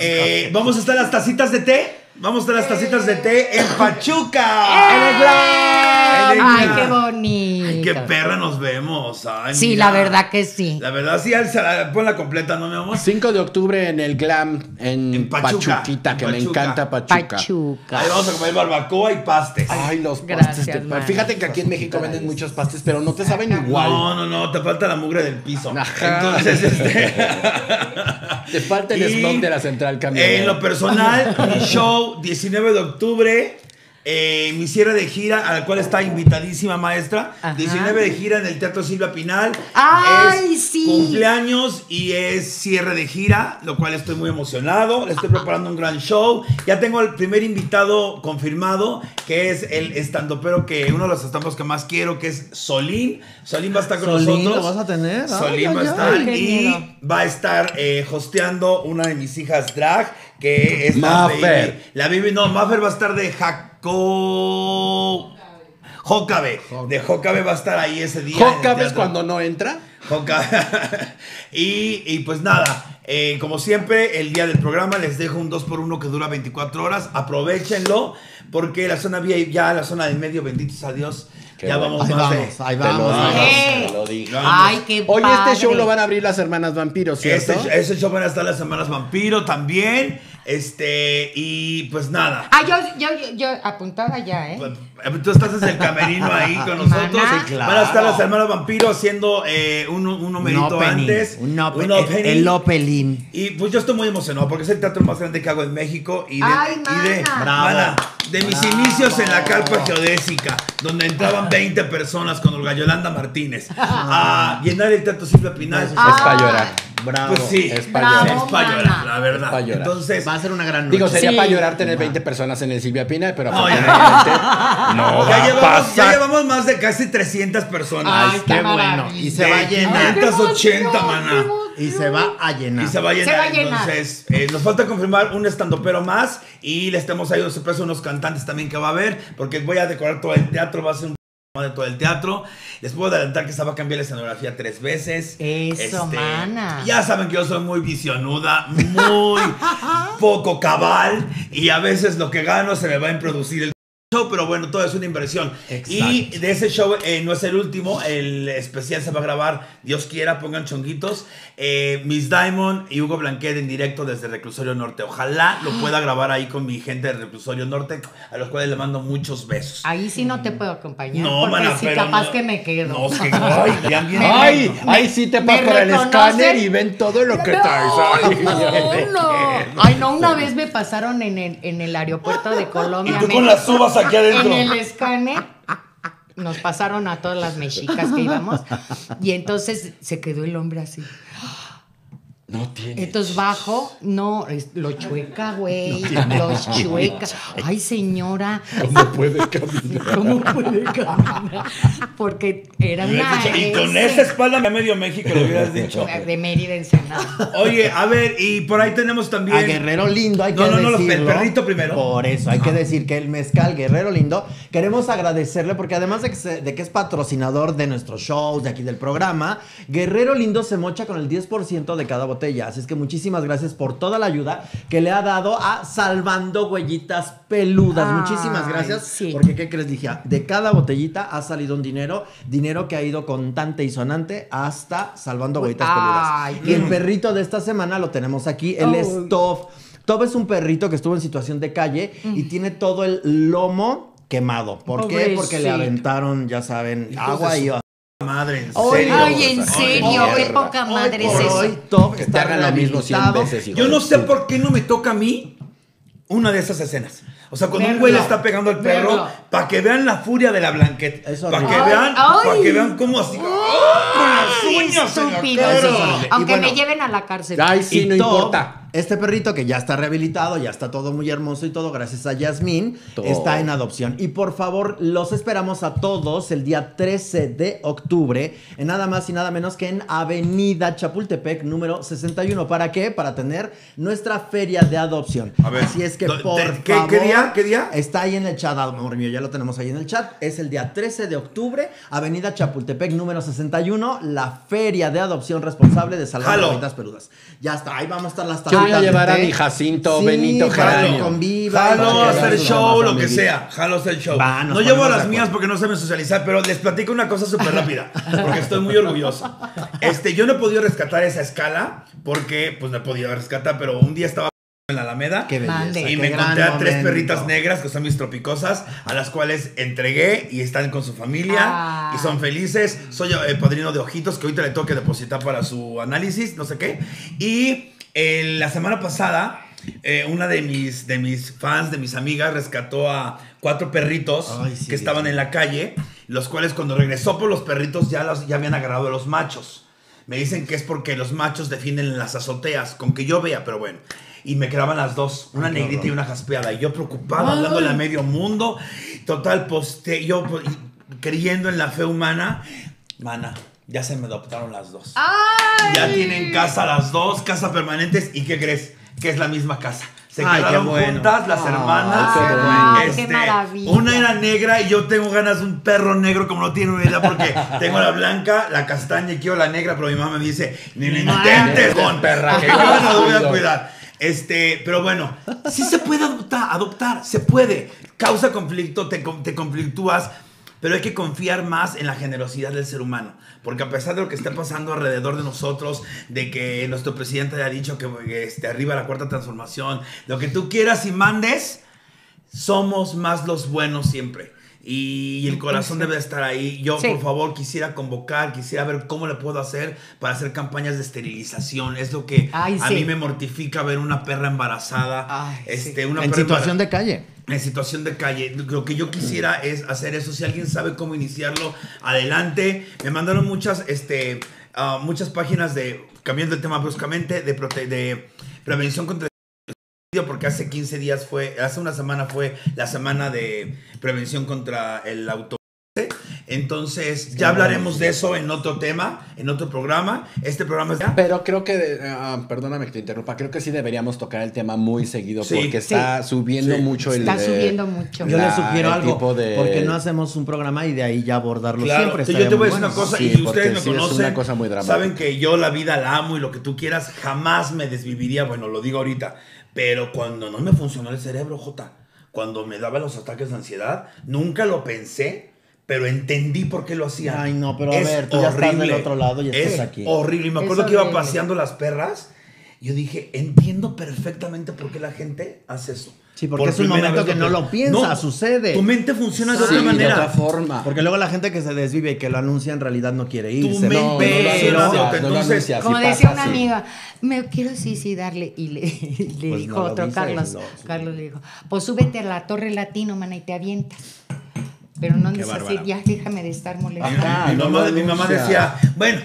eh, vamos a estar las tacitas de té. Vamos a las tacitas de té en Pachuca. ¡Eh! En el Ay, qué bonito. Qué perra nos vemos. Ay, Sí, mira. la verdad que sí. La verdad, sí, alza- ponla completa, ¿no, mi amor? 5 de octubre en el Glam en, En Pachuca, Pachuquita, en que me encanta Pachuca. Pachuca. Ahí vamos a comer barbacoa y pastes. Ay, los pastes. Gracias, de- man. Fíjate que aquí en México venden muchos pastes, pero no te saben igual. No, no, no, te falta la mugre del piso. Ajá. Entonces, este. *laughs* Te falta el Y smog de la central camionera. En lo personal, mi show, 19 de octubre. Eh, mi cierre de gira, a la cual está invitadísima maestra. Ajá. 19 de gira en el Teatro Silvia Pinal. ¡Ay, es sí! Cumpleaños y es cierre de gira, lo cual estoy muy emocionado. Le estoy preparando un gran show. Ya tengo el primer invitado confirmado, que es el estandopero que uno de los estampos que más quiero, que es Solín. Solín va a estar con Solín, nosotros. ¿lo vas a tener? Solín Ay, va a estar ay. Qué miedo. y va a estar eh, hosteando una de mis hijas drag, que es la baby. La baby, no, Maffer va a estar de Jaco... Jocabe. De Jocabe va a estar ahí ese día. en el ¿Joca ves teatro. cuando no entra? *laughs* Y, y pues nada, eh, como siempre, el día del programa les dejo un 2x1 que dura 24 horas. Aprovechenlo, porque la zona VIP, ya la zona del medio, benditos a Dios, Qué ya bueno. vamos Ahí más de. vamos, ahí Te lo vamos. Eh. te lo digo. No, Ay, qué Oye, padre. este show lo van a abrir las hermanas vampiros, ¿cierto? Ese, ese show van a estar las semanas Vampiro también. Este, y pues nada. Ah, yo, yo, yo, yo apuntaba ya, ¿eh? Tú estás en el camerino ahí *laughs* con nosotros. Sí, claro. Van a estar las hermanas Vampiro haciendo eh, un, un numerito opening, antes. Un ope- un opening. El opening. Y pues yo estoy muy emocionado porque es el teatro más grande que hago en México y de, Ay, y de, mana. Bravo. mana, de mis Bravo. inicios en la carpa geodésica, donde entraban 20 personas con Olga Yolanda Martínez a llenar el teatro Silvia Pinal. Es para llorar. Bravo. Pues sí, Es para llorar. es para llorar, la verdad. Es pa' llorar. Entonces, Va a ser una gran noche. Digo, sería Sí. para llorar tener 20 personas en el Silvia Pina, pero No, ya. afortunadamente *laughs* no va ya a llevamos, ya llevamos más de casi 300 personas. Ay, qué qué bueno. Y se va a De llenar. 580, mana. Y se va a llenar. Y se va a Se llenar. va a llenar. Entonces, eh, nos falta confirmar un estandopero más. Y les tenemos ahí sorpresa unos cantantes también que va a haber. Porque voy a decorar todo el teatro. Va a ser un de todo el teatro. Les puedo adelantar que va a cambiar la escenografía tres veces. Este, Eso, mana. Ya saben que yo soy muy visionuda, muy *laughs* poco cabal. Y a veces lo que gano se me va a producir el show, pero bueno, todo es una inversión. Y de ese show eh, no es el último, el especial se va a grabar, Dios quiera, pongan chonguitos. eh, Miss Diamond y Hugo Blanquet en directo desde Reclusorio Norte. Ojalá lo *gasps* pueda grabar ahí con mi gente de Reclusorio Norte, a los cuales le mando muchos besos. Ahí sí no te puedo acompañar. No, porque mana, sí, pero capaz no- que me quedo. No, es que, *laughs* ay, Ay, ahí sí te por el escáner y ven todo lo que traes. Ay, No, no. Ay, no, una vez me pasaron en el, en el aeropuerto de *laughs* Y Colombia. tú me- con las uvas aquí En el escáner nos pasaron a todas las mexicas que íbamos y entonces se quedó el hombre así. No tiene. Entonces bajo, no, es- lo chueca, güey, los chueca. Ay, señora, ¿Cómo puede caminar? ¿cómo puede caminar? Porque era una y con esa espalda a medio México le hubieras dicho. *laughs* de Mérida Ensenada. Oye, a ver, y por ahí tenemos también. A Guerrero Lindo, hay No, que no, no, los- el decirlo. perrito primero. Por eso, hay que decir que el mezcal Guerrero Lindo, queremos agradecerle porque además de que, se- de que es patrocinador de nuestros shows, de aquí del programa, Guerrero Lindo se mocha con el 10% de cada botella. Así es que muchísimas gracias por toda la ayuda que le ha dado a Salvando Huellitas Peludas. Ay, muchísimas gracias. sí. Porque, ¿qué crees? Dije, de cada botellita ha salido un dinero, dinero que ha ido contante y sonante hasta Salvando Huellitas Ay, Peludas. Y el perrito de esta semana lo tenemos aquí, él es Ay. Tov. Tov es un perrito que estuvo en situación de calle y tiene todo el lomo quemado. ¿Por qué? Porque le aventaron, ya saben, agua y... Madre, en Hoy- serio. Ay, en serio, qué poca madre es eso. hoy Tov Que te está hagan lo mismo 100 rehabilitado. veces, hijo Yo de no sé puta. por qué no me toca a mí una de esas escenas. O sea, cuando un güey le está pegando al perro, Verlo. para que vean la furia de la blanqueta. Es Para horrible. que vean, Ay, para que vean cómo así. ¡ah! Con las uñas. Aunque bueno, me lleven a la cárcel. Ay, sí, y no importa. Este perrito que ya está rehabilitado, ya está todo muy hermoso y todo, gracias a Yasmín, está en adopción. Y por favor, los esperamos a todos el día 13 de octubre, en nada más y nada menos que en Avenida Chapultepec, número 61. ¿Para qué? Para tener nuestra feria de adopción. A ver, Así es que, por ¿qué- favor, qué día? ¿Qué día? Está ahí en el chat, amor mío, ya lo tenemos ahí en el chat. Es el día 13 de octubre, Avenida Chapultepec, número 61, la feria de adopción responsable de. Bolitas Peludas. Ya está, ahí vamos a estar las Yo voy a llevar a ¿eh? mi Jacinto Sí, Benito Geranio. conviva. Jalo a hacer show, lo que sea. Jalo a hacer show. Va, no llevo ponemos las mías porque no saben socializar, pero les platico una cosa súper rápida, porque estoy muy orgulloso. Este, yo no he podido rescatar esa escala, porque pues no he podido rescatar, pero un día estaba en la Alameda. Qué belleza. Y qué me encontré a tres momento. perritas negras que son mis tropicosas, a las cuales entregué y están con su familia Ah. y son felices. Soy el padrino de ojitos que ahorita le tengo que depositar para su análisis, no sé qué. Y eh, la semana pasada, eh, una de mis, de mis fans, de mis amigas, rescató a cuatro perritos Ay, sí, que estaban en la calle, los cuales cuando regresó por los perritos ya, los, ya habían agarrado a los machos. Me dicen que es porque los machos defienden en las azoteas, con que yo vea, pero bueno. Y me quedaban las dos, una negrita y una jaspeada. Y yo preocupado, hablándole a medio mundo. Total, poste, yo pues, creyendo en la fe humana. Mana, ya se me adoptaron las dos. Ya tienen casa las dos, casa permanentes. ¿Y qué crees? Que es la misma casa. Se Ay, qué quedaron bueno. juntas las hermanas. qué bueno. Qué maravilla. Una era negra y yo tengo ganas de un perro negro como no tiene una idea porque *laughs* tengo la blanca, la castaña y quiero la negra, pero mi mamá me dice, ni le intentes, con perra, que yo no lo voy a cuido". cuidar. Este, pero bueno, sí se puede adoptar, adoptar, se puede. Causa conflicto, te, te conflictúas, pero hay que confiar más en la generosidad del ser humano. Porque a pesar de lo que está pasando alrededor de nosotros, de que nuestro presidente haya dicho que este, arriba la cuarta transformación, lo que tú quieras y mandes, somos más los buenos siempre. Y el corazón debe estar ahí. Yo, Sí. por favor, quisiera convocar, quisiera ver cómo le puedo hacer para hacer campañas de esterilización. Es lo que Ay, a sí. mí me mortifica ver una perra embarazada. Ay, este, una En perra situación de calle. En situación de calle. Lo que yo quisiera es hacer eso. Si alguien sabe cómo iniciarlo, adelante. Me mandaron muchas, este, ah, muchas páginas de, cambiando el tema bruscamente, de, prote- de prevención contra porque hace 15 días fue, hace una semana fue la semana de prevención contra el auto. Entonces, ya hablaremos de eso en otro tema, en otro programa. Este programa es ya. Pero creo que, ah, perdóname que te interrumpa, creo que sí deberíamos tocar el tema muy seguido Sí. porque está subiendo Sí. mucho el... Está subiendo mucho. Yo le sugiero algo. de- Porque no hacemos un programa y de ahí ya abordarlo Claro, siempre. yo te voy a decir una cosa Sí, y porque ustedes me sí es conocen. una cosa muy dramática. saben que yo la vida la amo y lo que tú quieras, jamás me desviviría. Bueno, lo digo ahorita. Pero cuando no me funcionó el cerebro, Jota, cuando me daba los ataques de ansiedad, nunca lo pensé, pero entendí por qué lo hacían. Ay, no, pero a ver, tú ya estás del otro lado y estás es aquí. Horrible. Y me Es acuerdo que iba horrible. paseando las perras. Yo dije, entiendo perfectamente por qué la gente hace eso. Sí, porque Por es un momento que no lo piensa, sucede. Tu mente funciona de Sí, otra de manera. otra forma. Porque luego la gente que se desvive y que lo anuncia en realidad no quiere Tu irse. mente no de otra. no Entonces. Como decía pasa, una sí. amiga, me quiero suicidarle. Y le, y le Pues dijo no otro dices, Carlos. no. Carlos le dijo, pues súbete a la torre latino, mana, y te avientas. Pero no andes así, ya déjame de estar molestando. Ajá. mi, no mamá, mi mamá decía, bueno,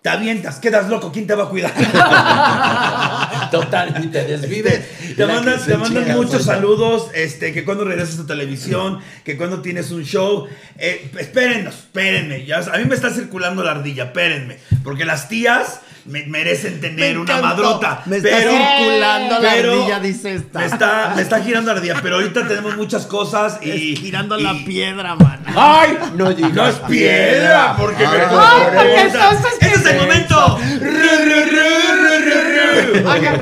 te avientas, quedas loco, ¿quién te va a cuidar? *laughs* Total, y te desvives. Este, te mandan, te muchos saludos, este, que cuando regresas a televisión, que cuando tienes un show, eh, espérennos, espérenme, ya, a mí me está circulando la ardilla, espérenme, porque las tías me- merecen tener Me una madrota, Me está pero, circulando la ardilla, dice esta. Me está, me está girando la ardilla, pero ahorita tenemos muchas cosas y... Girando y- la piedra, man. ¡Ay! No digas. No es piedra, porque me Ay, porque entonces, ¡Ese es ¿qué el es momento! Ru,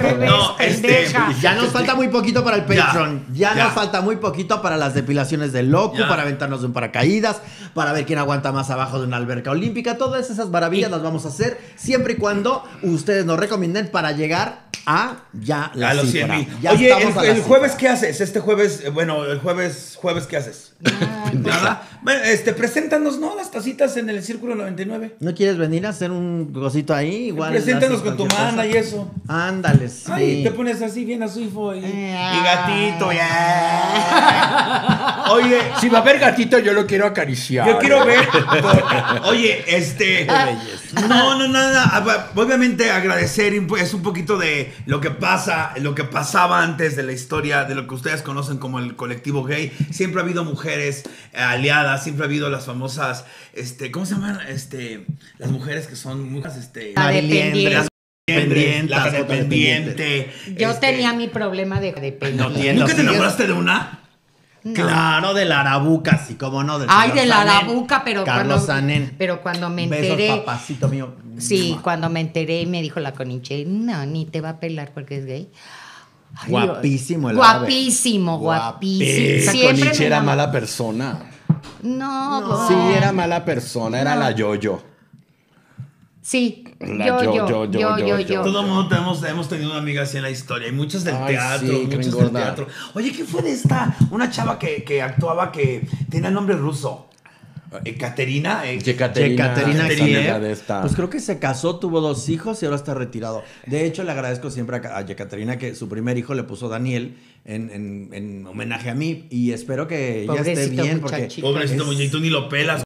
revés, No, este. Ya nos falta muy poquito para el Patreon. Ya, ya. nos falta muy poquito para las depilaciones de loco, Ya. para aventarnos de un paracaídas, para ver quién aguanta más abajo de una alberca olímpica. Todas esas maravillas las vamos a hacer siempre y cuando ustedes nos recomienden para llegar a ya la A los 100 cifra. mil. Oye, el, el jueves, ¿qué haces? Este jueves, bueno, el jueves, jueves, ¿qué haces? Pues, *laughs* Nada. Bueno, este, preséntanos, ¿no? Las tacitas en el Círculo 99. ¿No quieres venir a hacer un cosito ahí? Igual Preséntanos con tu mana cosa. y eso. Ándale, sí. Ay, te pones así bien azuifo y, y Ay. gatito. ya. Oye, Si va a haber gatito, yo lo quiero acariciar. Yo quiero ver. *laughs* Oye, este. No, no, nada. a ver, Obviamente agradecer es un poquito de lo que pasa, lo que pasaba antes de la historia, de lo que ustedes conocen como el colectivo gay. Siempre ha habido mujeres eh, aliadas, siempre ha habido las famosas, este, ¿cómo se llaman? Este, las mujeres que son mujeres, este. La dependiente. dependientes, la dependiente. Yo este, tenía mi problema de dependiente. No tiene- ¿Nunca te enamoraste de una? No. Claro, de la arabuca, sí, como no. Del Ay, de la Sanén. arabuca, pero Carlos cuando, pero cuando me Besos, enteré, papacito mío. sí, Mua. cuando me enteré me dijo la coniche, no, ni te va a pelar porque es gay. Guapísimo el guapísimo, guapísimo, guapísimo. Siempre era mala persona. No, no. Pues. Sí, era mala persona, era la yo-yo. Sí. La yo, yo, yo, yo. Todo el mundo hemos tenido una amiga así en la historia. Y muchas del teatro, sí, muchos del teatro. Oye, ¿qué fue de esta? Una chava que, que actuaba que tenía nombre ruso. Yekaterina Yekaterina, Kiev. Pues creo que se casó, tuvo dos hijos y ahora está retirado. De hecho, le agradezco siempre a, a Yekaterina que su primer hijo le puso Daniel en, en- en homenaje a mí. Y espero que ya esté bien. Porque. Pobrecito Es- muñequito, ni lo pelas.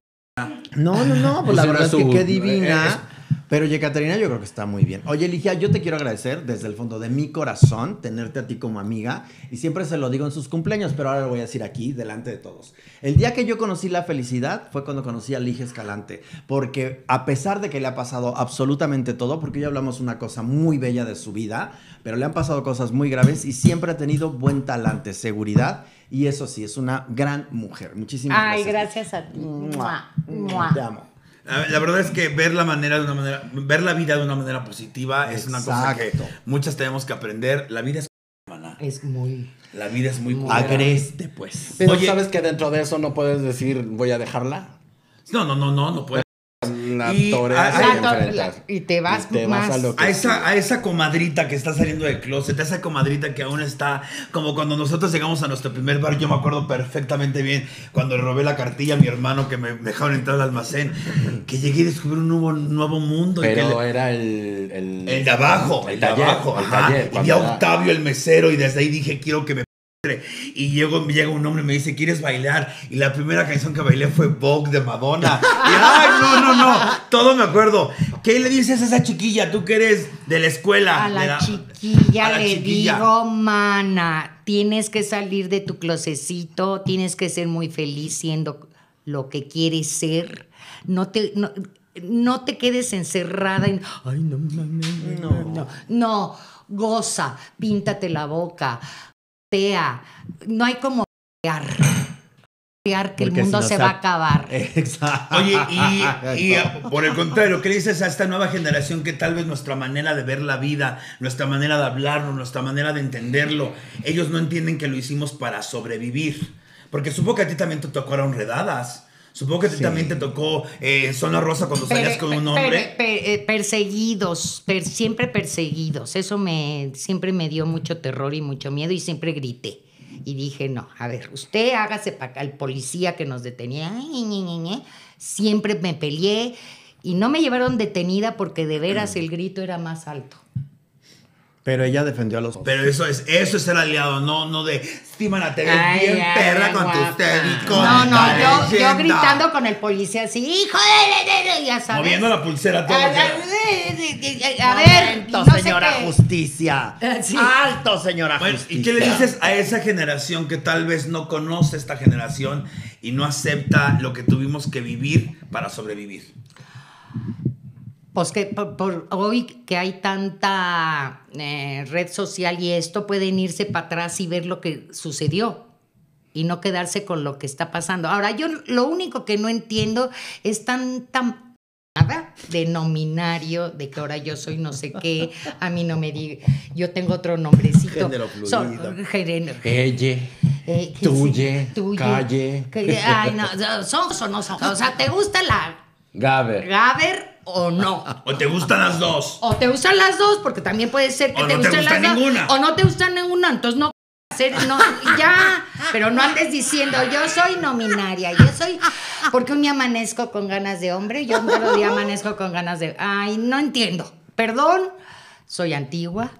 No, no, no, pues la Pues verdad es que qué divina. Pero Yekaterina yo creo que está muy bien. Oye, Ligia, yo te quiero agradecer desde el fondo de mi corazón tenerte a ti como amiga. Y siempre se lo digo en sus cumpleaños, pero ahora lo voy a decir aquí, delante de todos. El día que yo conocí la felicidad fue cuando conocí a Ligia Escalante. Porque a pesar de que le ha pasado absolutamente todo, porque ya hablamos una cosa muy bella de su vida, pero le han pasado cosas muy graves y siempre ha tenido buen talante, seguridad. Y eso sí, es una gran mujer. Muchísimas Ay, gracias. gracias a ti. Mua, mua. Te amo. La la verdad es que ver la manera de una manera, ver la vida de una manera positiva es una cosa que Exacto. muchas tenemos que aprender. La vida es maná. Es muy... La vida es muy culera. Agreste, pues. Pero Oye- sabes que dentro de eso no puedes decir voy a dejarla. No, no, no, no, no puede. La Y a- y te La y vas te más- a lo que A esa, sí. a esa comadrita que está saliendo del closet, a esa comadrita que aún está, como cuando nosotros llegamos a nuestro primer bar, yo me acuerdo perfectamente bien, cuando le robé la cartilla a mi hermano que me dejaron entrar al almacén, que llegué y descubrí un nuevo, nuevo mundo. y que Pero le- era el, el, el de abajo, el, el de taller, abajo, el ajá. taller, Y vi a era- Octavio, el mesero, y desde ahí dije, quiero que me p***tre". Y llego, llega un hombre y me dice, ¿quieres bailar? Y la primera canción que bailé fue Vogue de Madonna. Y ay, no, no, no, todo me acuerdo. ¿Qué le dices a esa chiquilla? Tú que eres de la escuela. A de la chiquilla a la le chiquilla. digo, mana, tienes que salir de tu closecito, tienes que ser muy feliz siendo lo que quieres ser. No te, no, no te quedes encerrada en, ay, no, mames, no, no, no, goza, píntate la boca, tea. No hay como pear, pear que Porque el mundo si no se va a ac- acabar. *laughs* Exacto. Oye, y, *laughs* y, por el contrario, ¿qué le dices a esta nueva generación que tal vez nuestra manera de ver la vida, nuestra manera de hablarlo, nuestra manera de entenderlo, ellos no entienden que lo hicimos para sobrevivir? Porque supongo que a ti también te tocó enredadas. Supongo que ti también te tocó eh, Zona Rosa cuando salías con un hombre. pe- eh, perseguidos, per- siempre perseguidos. Eso me siempre me dio mucho terror y mucho miedo y siempre grité. Y dije, no, a ver, usted hágase para acá, el policía que nos detenía. ay, ñe, ñe, ñe. Siempre me peleé y no me llevaron detenida porque de veras el grito era más alto. Pero ella defendió a los Pero eso es, eso es ser aliado, no, no de, sí, mana, te ves Ay, bien ay, perra con tus tenis, No, no, yo, gritando con el policía así, hijo de, de- de- de", ya sabes. Moviendo la pulsera todo. A, a- ver, no sé señora justicia. *laughs* Sí. Alto, señora Bueno, justicia. ¿y qué le dices a esa generación que tal vez no conoce esta generación y no acepta lo que tuvimos que vivir para sobrevivir? Pues que por, por hoy que hay tanta eh, red social y esto, pueden irse para atrás y ver lo que sucedió y no quedarse con lo que está pasando. Ahora, yo lo único que no entiendo es tan, tan nada de nominario, de que ahora yo soy no sé qué, a mí no me diga, yo tengo otro nombrecito. Género fluido. Género- Ella. eh, ¿qué Tuye? Tuye. calle. Que- Ay, no, son o no son. O sea, ¿te gusta la Gaber. Gaber o no? ¿O te gustan las dos? O te gustan las dos, porque también puede ser que O te no te gusten gusta las dos. ninguna. O no te gusta ninguna, entonces no hacer, no, ya, pero no andes diciendo, yo soy nominaria, yo soy, porque un día amanezco con ganas de hombre, yo otro día amanezco con ganas de, ay, no entiendo, perdón, soy antigua,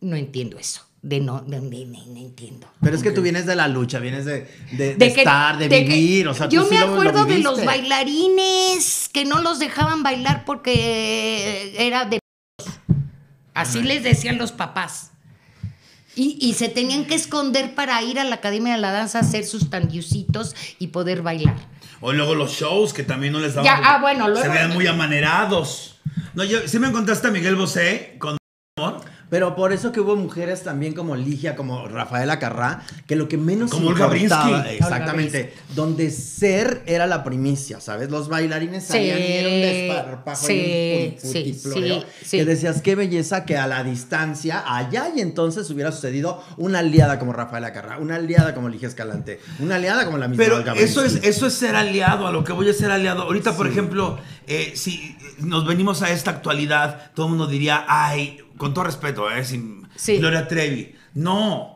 no entiendo eso, de no, de, de- no entiendo. Pero es que tú vienes de la lucha, vienes de, de, que- estar, de, que- vivir. O sea, tú yo sí me lo- lo acuerdo de los bailarines que no los dejaban bailar porque era de así les decían los papás. Y, y se tenían que esconder para ir a la Academia de la Danza a hacer sus tandiucitos y poder bailar. O luego los shows que también no les daban. Ya, ah, bueno, luego- Se vean muy amanerados. No, yo, sí me encontraste a Miguel Bosé con amor. Pero por eso que hubo mujeres también como Ligia, como Rafaela Carrá, que lo que menos Como Olga importaba- Brinsky. exactamente, donde ser era la primicia, ¿sabes? Los bailarines Sí, salían y era un desparpajo y un sí, putiploreo, sí, sí. que decías qué belleza que a la distancia, allá y entonces hubiera sucedido una aliada como Rafaela Carrá, una aliada como Ligia Escalante, una aliada como la misma Pero Olga eso es, eso es ser aliado, a lo que voy a ser aliado. Ahorita, por ejemplo, eh, si nos venimos a esta actualidad, todo el mundo diría, ay, con todo respeto, eh, sin Sí. Gloria Trevi. No.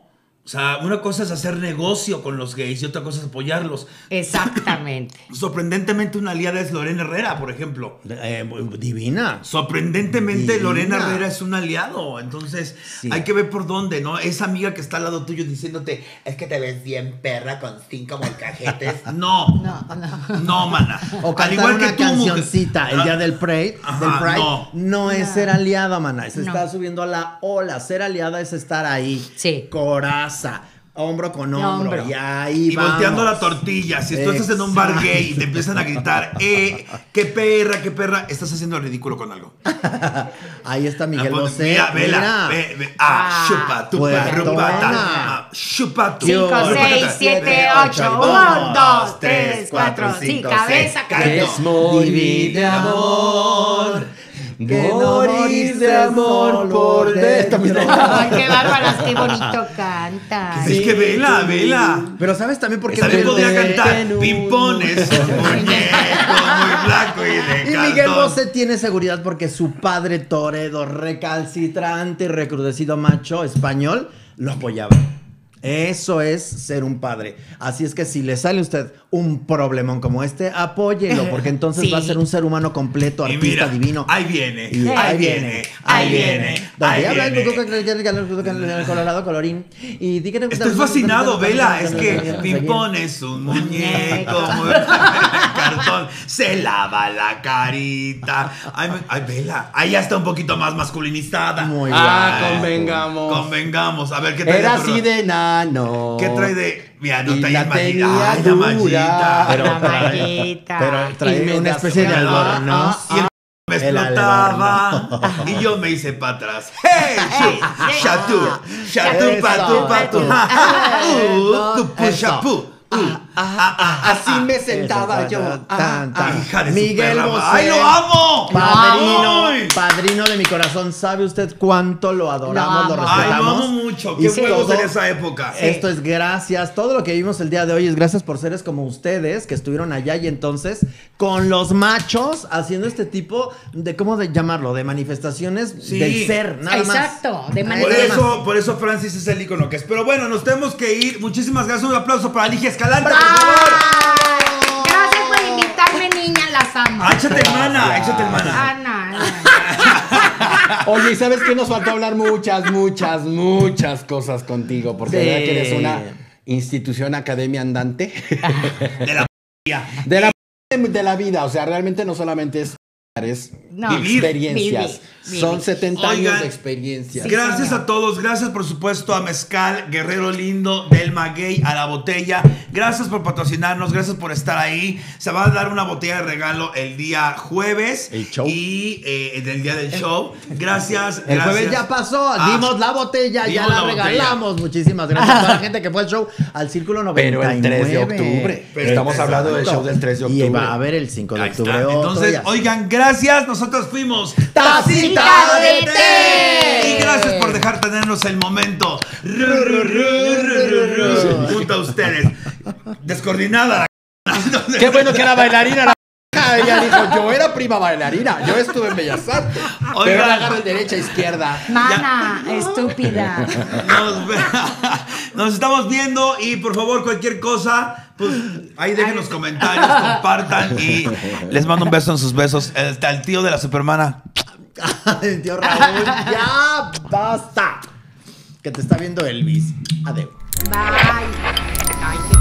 O sea, una cosa es hacer negocio con los gays y otra cosa es apoyarlos. Exactamente. *laughs* Sorprendentemente, una aliada es Lorena Herrera, por ejemplo. Eh, divina. Sorprendentemente, Divina. Lorena Herrera es un aliado. Entonces, Sí. hay que ver por dónde, ¿no? Esa amiga que está al lado tuyo diciéndote, Es que te ves bien perra con cinco molcajetes. *laughs* no, No, no. no, mana. O Al cantar igual una que tú, mujer. cancioncita el Ah, día del Pride, Ajá, del Pride no. no. es ser aliada, mana, es No. estar subiendo a la ola. Ser aliada es estar ahí. Sí. Hombro con hombro. hombro. Y ahí Y volteando la tortilla. Si tú estás en un bar gay y te empiezan a gritar, eh, qué perra, qué perra, estás haciendo el ridículo con algo. *laughs* Ahí está Miguel Ah, pues, Bosé. Mira, vela, mira. ve, ve. Ah, Ah. chupa, tu Puertona. perrupa, ta, ah, chupa tu Cinco, perrupa, seis, ta. siete, ocho. Un, dos, tres, cuatro. Sí, cabeza, cabeza. Es de amor. Que no de amor por dentro. Ay, qué bárbaras, qué bonito canta. Es que vela, vela. Pero ¿sabes también por qué También podría Bosé- cantar Pimpones, *laughs* muy blanco y de Y Miguel. Bosé tiene seguridad porque su padre Toredo, recalcitrante y recrudecido macho español, lo apoyaba. Eso es ser un padre. Así es que si le sale a usted un problemón como este, apóyelo, porque entonces Sí. va a *laughs* ser un ser humano completo, Y artista mira, divino. ahí viene, Y ahí viene, ahí viene, ahí viene. Colorado, colorín. Y di que- Estoy fascinado, Vela. Es que Pimpón es un muñeco *laughs* *laughs* cartón. Se lava la carita. Ay, Vela. Ahí ya está un poquito más masculinizada. Muy Ah, guapo. convengamos. Convengamos. A ver qué trae Era así de nano. ¿Qué trae de.? Mira, no Y trae la mallita. Ay, la mallita. Pero La mallita. Pero trae una especie de Ah, albornoz. Y el me El explotaba y yo me hice para atrás. ¡Hey! ¡Chatú, Eso. patú, patú! ¡Uh! ¡Tupu, Eso. chapú! ¡Uh! Ah, ah, Así me sentaba Eso, yo. tan, Ah, tan. Hija de su Miguel Bosé. madre. ¡Ay, lo amo! Padrino, ¡Ay! padrino de mi corazón, ¿sabe usted cuánto lo adoramos, Lo lo, amo. Ay, lo respetamos? amo mucho. ¡Qué juegos en esa época! Esto es gracias, todo lo que vimos el día de hoy es gracias por seres como ustedes que estuvieron allá y entonces con los machos haciendo este tipo de, ¿cómo de llamarlo? De manifestaciones Sí. del ser, nada más. Exacto, de Ay, Por eso, por eso Francis es el icono que es. Pero bueno, nos tenemos que ir. Muchísimas gracias. Un aplauso para Ligia Escalante, favor. Gracias por invitarme, niña, las amo. Ah, Échate hermana, échate hermana. Ana, Ana. Oye, ¿y sabes qué? Nos faltó hablar muchas, muchas, muchas cosas contigo. Porque Sí. verdad que eres una institución academia andante De la *laughs* de la, de la vida. O sea, realmente no solamente es, es No. Vivir. experiencias. Vivir, Son vivir. 70 Oigan, años de experiencias. Gracias a todos, gracias por supuesto a Mezcal, Guerrero Lindo, del Maguey, a la botella. Gracias por patrocinarnos, gracias por estar ahí. Se va a dar una botella de regalo el día jueves. El show. Y eh, del día del show. Gracias. El gracias. jueves ya pasó, Ah, dimos la botella, ya dimos la, la botella. regalamos. Muchísimas gracias a toda la gente que fue al show al Círculo 99. Pero el 3 de octubre. Pero Estamos hablando del show del 3 de octubre. Y va a haber el 5 de octubre. Entonces, ya. oigan, gracias. Nosotros fuimos Tacita de té. Y gracias por dejar tenernos el momento. Ru, ru, ru, ru, ru, ru, Junto a ustedes. Descoordinada. la- *laughs* Qué bueno que era bailarina. La... Ella dijo, yo era prima bailarina. Yo estuve en Bellas Artes. Oigan. Pero la agarro derecha, izquierda. Mana, estúpida. *laughs* Nos, estamos viendo y por favor cualquier cosa, pues ahí dejen los comentarios, compartan y les mando un beso en sus besos. El, al tío de la supermana. *laughs* Ay, Tío Raúl, ya basta. Que te está viendo Elvis. Adeu. Bye. Ay, qué